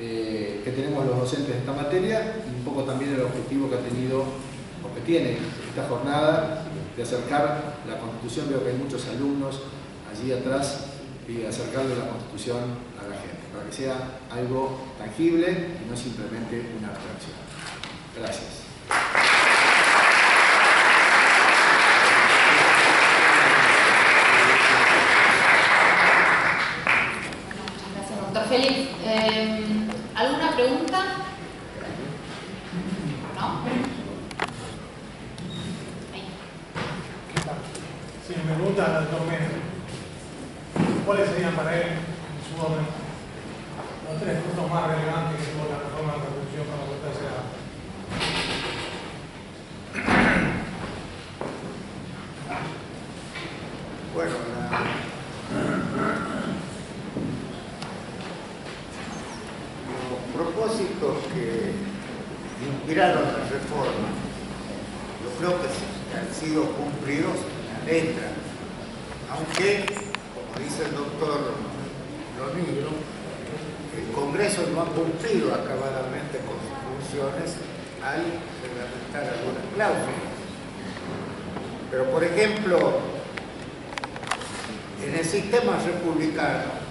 eh, que tenemos los docentes de esta materia y un poco también el objetivo que ha tenido o que tiene esta jornada de acercar la Constitución. Veo que hay muchos alumnos allí atrás y acercarle la Constitución a la gente, para que sea algo tangible y no simplemente una abstracción. Gracias. Gracias, doctor Félix. Eh, ¿Alguna pregunta? ¿No? Sí, me pregunta al doctor ¿Cuáles serían para él, en su orden, los tres puntos más relevantes que tuvo la reforma de la Constitución para la tercera? Bueno, los propósitos que inspiraron la reforma, yo creo que han sido cumplidos en la letra, aunque, como dice el doctor Lonillo, el Congreso no ha cumplido acabadamente con sus funciones al reglamentar algunas cláusulas. Pero, por ejemplo, en el sistema republicano,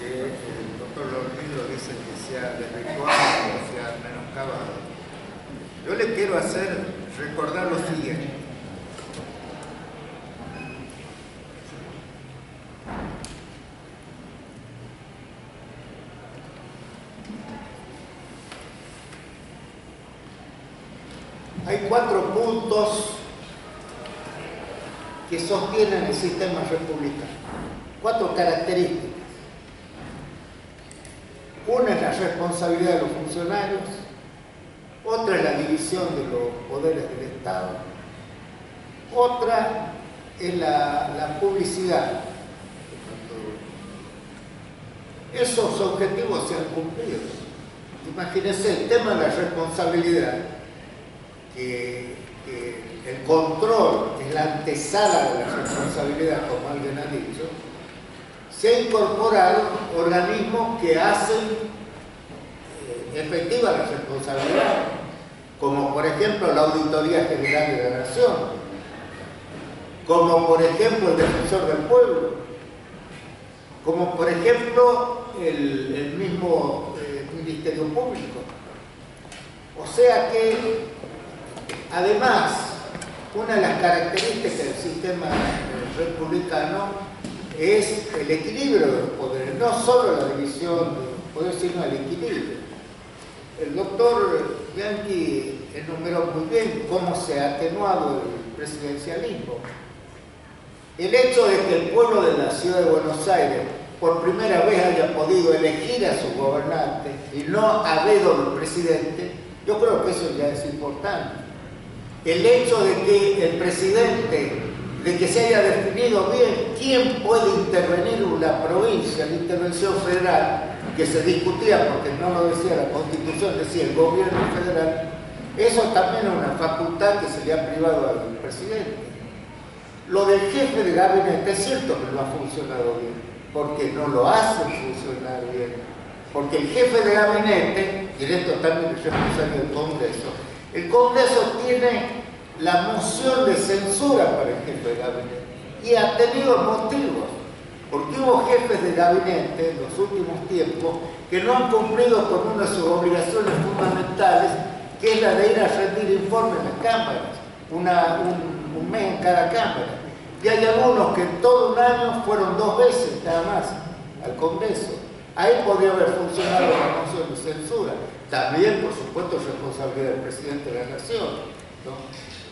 que el doctor Lormido dice que se ha desvirtuado o se ha menoscabado, yo le quiero hacer recordar lo siguiente. Hay cuatro puntos que sostienen el sistema republicano. Cuatro características. Una es la responsabilidad de los funcionarios, otra es la división de los poderes del Estado, otra es la, publicidad. Esos objetivos se han cumplido. Imagínense el tema de la responsabilidad, que el control es la antesala de la responsabilidad, como alguien ha dicho, se ha incorporado organismos que hacen eh, efectiva la responsabilidad, como por ejemplo la Auditoría General de la Nación, como por ejemplo el Defensor del Pueblo, como por ejemplo el, mismo eh, Ministerio Público. O sea que, además, una de las características del sistema republicano es el equilibrio de los poderes, no solo la división de los poderes, sino el equilibrio. El doctor Bianchi enumeró muy bien cómo se ha atenuado el presidencialismo. El hecho de que el pueblo de la ciudad de Buenos Aires por primera vez haya podido elegir a su gobernante y no a dedo del presidente, yo creo que eso ya es importante. El hecho de que el presidente, de que se haya definido bien quién puede intervenir en la provincia, la intervención federal, que se discutía porque no lo decía la constitución, decía el gobierno federal, eso también es una facultad que se le ha privado al presidente. Lo del jefe de gabinete es cierto que no ha funcionado bien, porque no lo hace funcionar bien. Porque el jefe de gabinete, y esto también es responsable del Congreso, el Congreso tiene la moción de censura para el jefe de gabinete y ha tenido motivos, porque hubo jefes de gabinete en los últimos tiempos que no han cumplido con una de sus obligaciones fundamentales, que es la de ir a rendir informes en las cámaras, una, un, un mes en cada cámara. Y hay algunos que en todo un año fueron dos veces nada más al Congreso. Ahí podría haber funcionado la moción de censura. También, por supuesto, es responsabilidad del presidente de la Nación.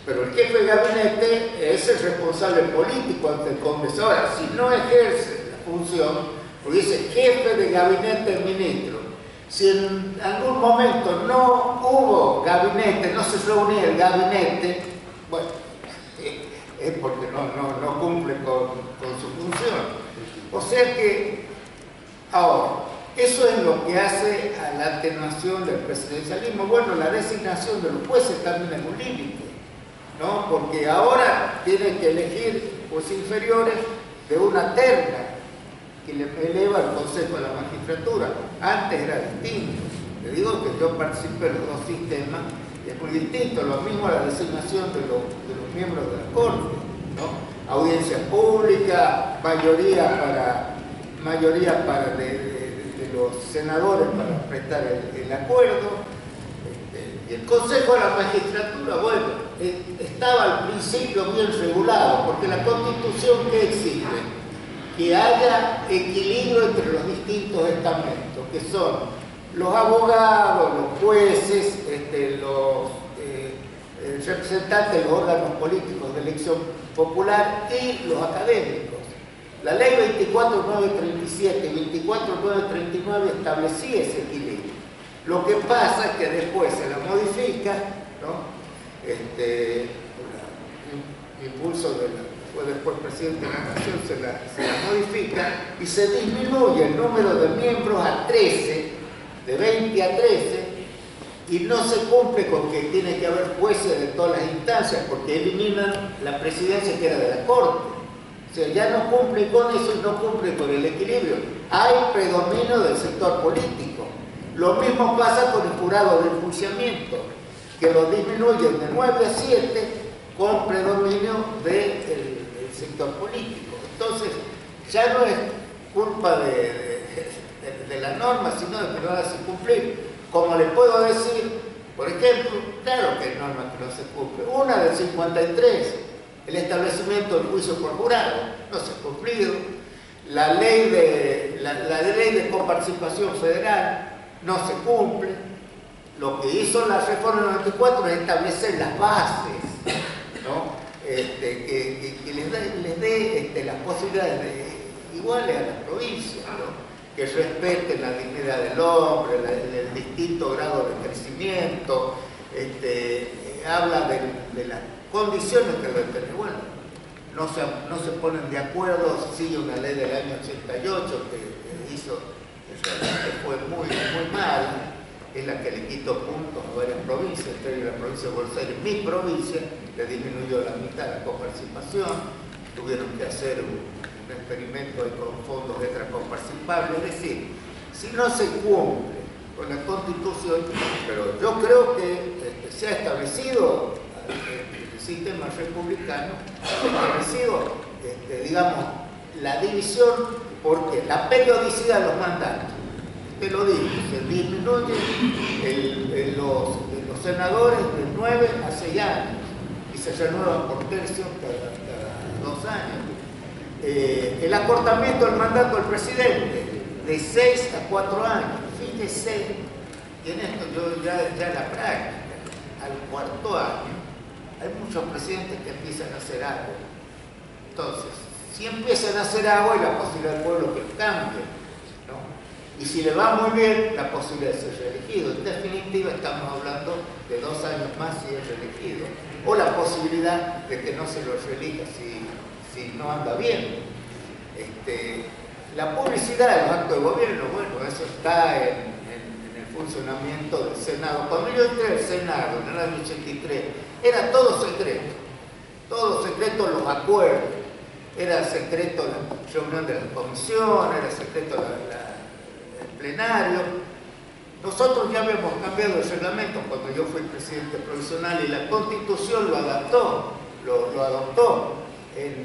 Pero el jefe de gabinete es el responsable político ante el Congreso. Ahora, si no ejerce la función, porque dice jefe de gabinete ministro, si en algún momento no hubo gabinete, no se reunía el gabinete, bueno, es porque no cumple con, con su función. O sea que, ahora, eso es lo que hace a la atenuación del presidencialismo. Bueno, la designación de los jueces también es un límite, ¿no? Porque ahora tienen que elegir jueces inferiores de una terna que le eleva el Consejo de la Magistratura. Antes era distinto. Le digo que yo participé en los dos sistemas y es muy distinto. Lo mismo la designación de los, de los miembros de la Corte, ¿no? Audiencia pública, mayoría para, mayoría para de, los senadores para prestar el, acuerdo. Este, y el Consejo de la Magistratura, bueno, eh, estaba al principio bien regulado, porque la Constitución que existe, que haya equilibrio entre los distintos estamentos, que son los abogados, los jueces, este, los eh, representantes de los órganos políticos de elección popular y los académicos. La ley 24937 y 24939 establecía ese equilibrio. Lo que pasa es que después se la modifica, ¿no? Este, el impulso de la fue después presidente de la Nación, se la, se la, modifica y se disminuye el número de miembros a 13, de 20 a 13, y no se cumple con que tiene que haber jueces de todas las instancias, porque eliminan la presidencia que era de la Corte. Sea, ya no cumple con eso y no cumple con el equilibrio. Hay predominio del sector político. Lo mismo pasa con el jurado de enjuiciamiento, que lo disminuyen de 9 a 7 con predominio del sector político. Entonces, ya no es culpa de, de, de, la norma, sino de que no la hace cumplir. Como le puedo decir, por ejemplo, claro que hay normas que no se cumplen. Una del 53, el establecimiento del juicio por jurado, no se ha cumplido. La ley de, la, ley de coparticipación federal no se cumple. Lo que hizo la reforma del 94 es establecer las bases, ¿no? Este, que, les dé, les este, las posibilidades de, iguales a las provincias, que respeten la dignidad del hombre, el, distinto grado de crecimiento, este, habla de, de, las condiciones que deben tener. Bueno, no se, no se ponen de acuerdo, sigue una ley del año 88 que, que hizo, que fue muy, muy mal, es la que le quitó puntos a varias provincias, entre la provincia de Buenos Aires, mi provincia, le disminuyó la mitad la coparticipación, tuvieron que hacer un, experimento con fondos extracoparticipables, es decir, si no se cumple con la constitución, pero yo creo que este, se ha establecido el sistema republicano, establecido, este, digamos, la división, porque la periodicidad de los mandatos, te lo digo, se disminuye el, los, senadores de 9 a 6 años y se renuevan por tercio cada, cada dos años. Eh, el acortamiento del mandato del presidente de 6 a 4 años. Fíjese que en esto yo ya, ya la práctica, al cuarto año, hay muchos presidentes que empiezan a hacer agua. Entonces, si empiezan a hacer agua, hay la posibilidad del pueblo que cambie y si le va muy bien, la posibilidad de ser reelegido. En definitiva, estamos hablando de dos años más si es reelegido. O la posibilidad de que no se lo reelija si, si no anda bien. Este, la publicidad de los actos de gobierno, bueno, eso está en, funcionamiento del Senado. Cuando yo entré al Senado en el año 83, era todo secreto. Todo secreto los acuerdos. Era secreto la reunión de la comisión, era secreto la plenario. Nosotros ya habíamos cambiado el reglamento cuando yo fui presidente provisional y la constitución lo adaptó, lo, adoptó en,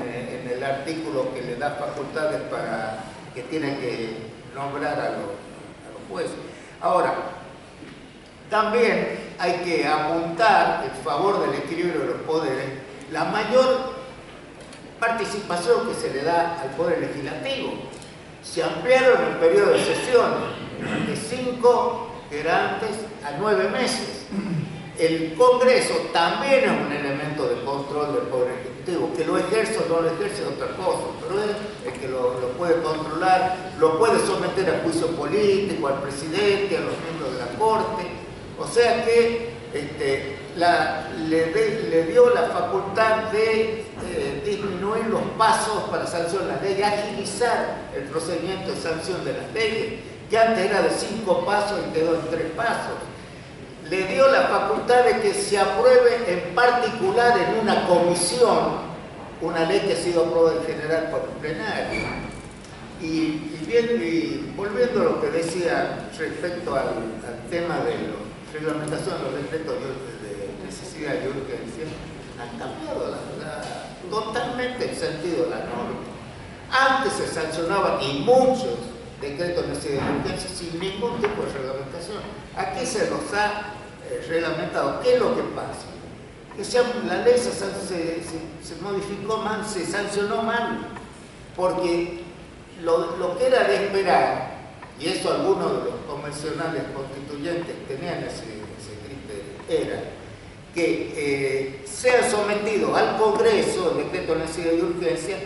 el artículo que le da facultades para que tiene que nombrar a los jueces. Ahora, también hay que apuntar en favor del equilibrio de los poderes la mayor participación que se le da al poder legislativo se ampliaron el periodo de sesiones de cinco, que era antes, a nueve meses. El Congreso también es un elemento de control del Poder Ejecutivo, que lo ejerce o no lo ejerce es otra cosa, pero es el que lo, puede controlar, lo puede someter a juicio político, al presidente, a los miembros de la Corte. O sea que este, le, dio la facultad de eh, disminuir los pasos para sancionar las leyes, agilizar el procedimiento de sanción de las leyes, que antes era de cinco pasos y quedó en tres pasos. Le dio la facultad de que se apruebe en particular en una comisión una ley que ha sido aprobada en general por el plenario. Y, y, volviendo a lo que decía respecto al, tema de la reglamentación de los decretos de urgencia han cambiado totalmente el sentido de la norma. Antes se sancionaban y muchos decretos de urgencia sin ningún tipo de reglamentación. Aquí se los ha reglamentado. ¿Qué es lo que pasa? Que la ley se, se, modificó mal, se sancionó mal, porque lo, que era de esperar, y eso algunos de los convencionales constituyentes tenían ese, ese criterio, era que eh, sea sometido al Congreso, el decreto de de urgencia,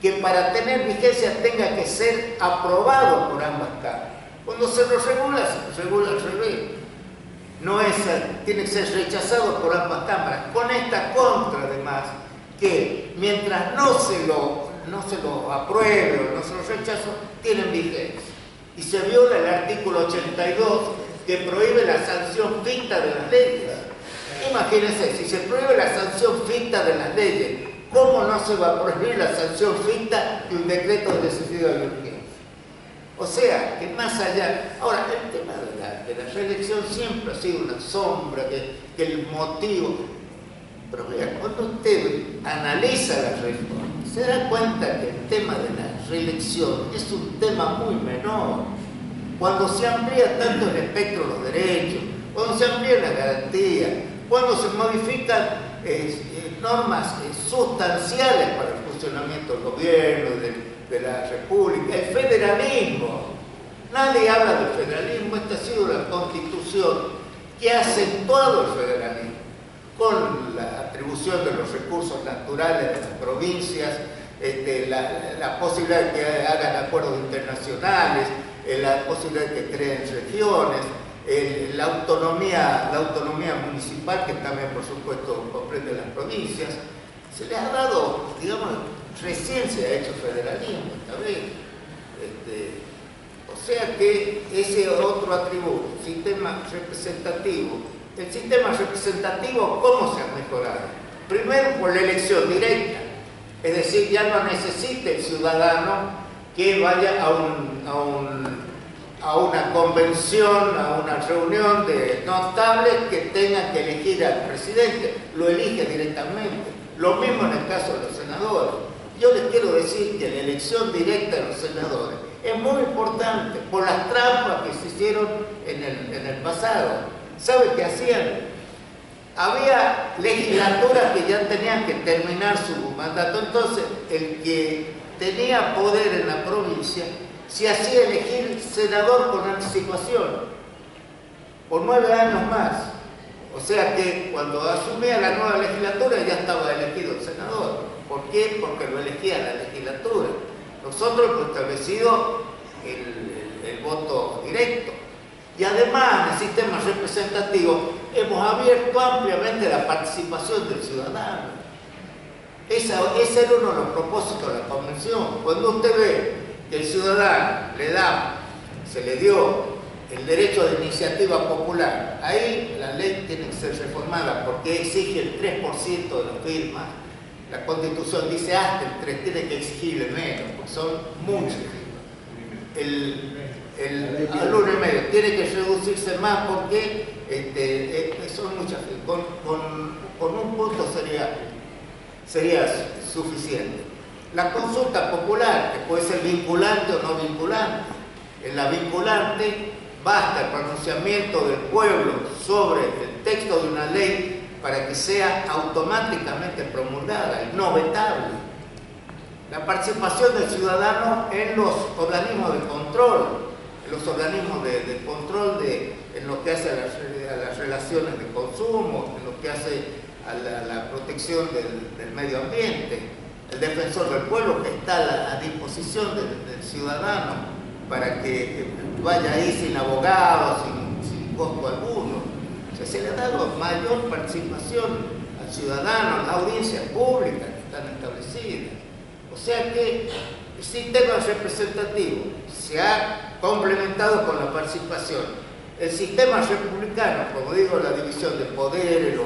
que para tener vigencia tenga que ser aprobado por ambas cámaras. Cuando se lo regula, se regula al revés. No es, tiene que ser rechazado por ambas cámaras. Con esta contra, además, que mientras no se lo, no se lo apruebe o no se lo rechazo, tienen vigencia. Y se viola el artículo 82 que prohíbe la sanción ficta de las leyes. Imagínense, si se prohíbe la sanción ficta de las leyes, ¿cómo no se va a prohibir la sanción ficta de un decreto de necesidad de urgencia? O sea, que más allá... Ahora, el tema de la, reelección siempre ha sido una sombra, que, el motivo... Pero cuando usted analiza la reforma, se da cuenta que el tema de la reelección es un tema muy menor. Cuando se amplía tanto el espectro de los derechos, cuando se amplía la garantía, cuando se modifican eh, eh, normas eh, sustanciales para el funcionamiento del gobierno, de, la república, el federalismo. Nadie habla del federalismo, esta ha sido la constitución que ha acentuado el federalismo, con la atribución de los recursos naturales de las provincias, este, la, posibilidad de que hagan acuerdos internacionales, la posibilidad de que creen regiones, la, autonomía, la autonomía municipal, que también por supuesto comprende las provincias, se les ha dado, digamos, recién se ha hecho federalismo esta vez. Este, o sea que ese otro atributo, sistema representativo, el sistema representativo, ¿cómo se ha mejorado? Primero por la elección directa, es decir, ya no necesita el ciudadano que vaya a un a una convención, a una reunión de notables que tengan que elegir al presidente, lo elige directamente. Lo mismo en el caso de los senadores. Yo les quiero decir que la elección directa de los senadores es muy importante por las trampas que se hicieron en el, en el pasado. ¿Sabe qué hacían? Había legislaturas que ya tenían que terminar su mandato, entonces el que tenía poder en la provincia se hacía elegir senador con anticipación, por nueve años más. O sea que cuando asumía la nueva legislatura ya estaba elegido el senador. ¿Por qué? Porque lo elegía la legislatura. Nosotros hemos establecido el, voto directo. Y además, en el sistema representativo, hemos abierto ampliamente la participación del ciudadano. ese era uno de los propósitos de la convención. Cuando usted ve que el ciudadano le da, se le dio el derecho de iniciativa popular, ahí la ley tiene que ser reformada porque exige el 3% de las firmas. La constitución dice hasta el 3, tiene que exigirle menos, porque son muchos. El, el alumno medio tiene que reducirse más porque este, eh, son muchas con, con, con, un punto sería, sería suficiente. La consulta popular, que puede ser vinculante o no vinculante. En la vinculante basta el pronunciamiento del pueblo sobre el texto de una ley para que sea automáticamente promulgada y no vetable. La participación del ciudadano en los organismos de control, en los organismos de, control de, en lo que hace a las, relaciones de consumo, en lo que hace a la, protección del, medio ambiente, el defensor del pueblo que está a, disposición del, ciudadano para que vaya ahí sin abogado, sin, costo alguno se le ha dado mayor participación al ciudadano, a las audiencias públicas que están establecidas. O sea que el sistema representativo se ha complementado con la participación. El sistema republicano, como digo, la división de poderes,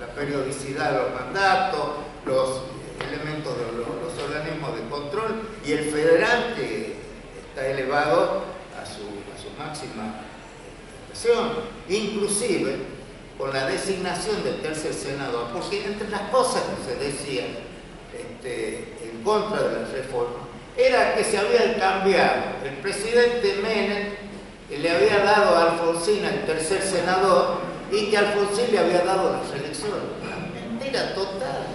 la periodicidad de los mandatos, los elementos de los, organismos de control y el federal que está elevado a su, a su máxima inclusive con la designación del tercer senador, porque entre las cosas que se decían este, en contra de la reforma, era que se había cambiado el presidente Menem, le había dado a Alfonsín el tercer senador, y que Alfonsín le había dado la reelección. Mentira total.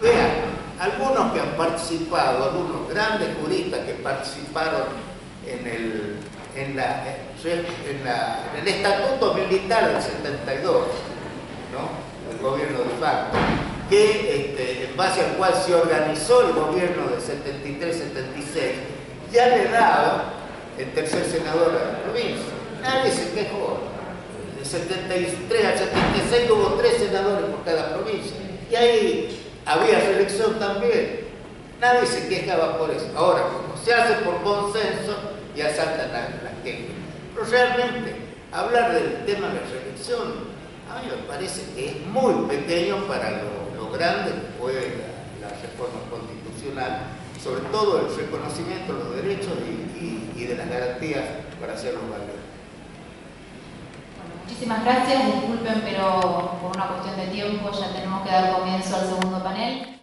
Vean, algunos que han participado, algunos grandes juristas que participaron en el en, la, en, el estatuto militar del 72, ¿no? el gobierno de facto, que este, en base al cual se organizó el gobierno del 73-76, ya le daba el tercer senador a la provincia. Nadie se quejó. De 73 al 76 hubo tres senadores por cada provincia. Y ahí había reelección también. Nadie se quejaba por eso. Ahora, como se hace por consenso, ya saltan las, quejas. Pero realmente, hablar del tema de la reelección, a mí me parece que es muy pequeño para lo, grande que fue la, reforma constitucional, sobre todo el reconocimiento de los derechos y, de las garantías para hacerlos valer. muchísimas gracias, disculpen, pero por una cuestión de tiempo ya tenemos que dar comienzo al segundo panel.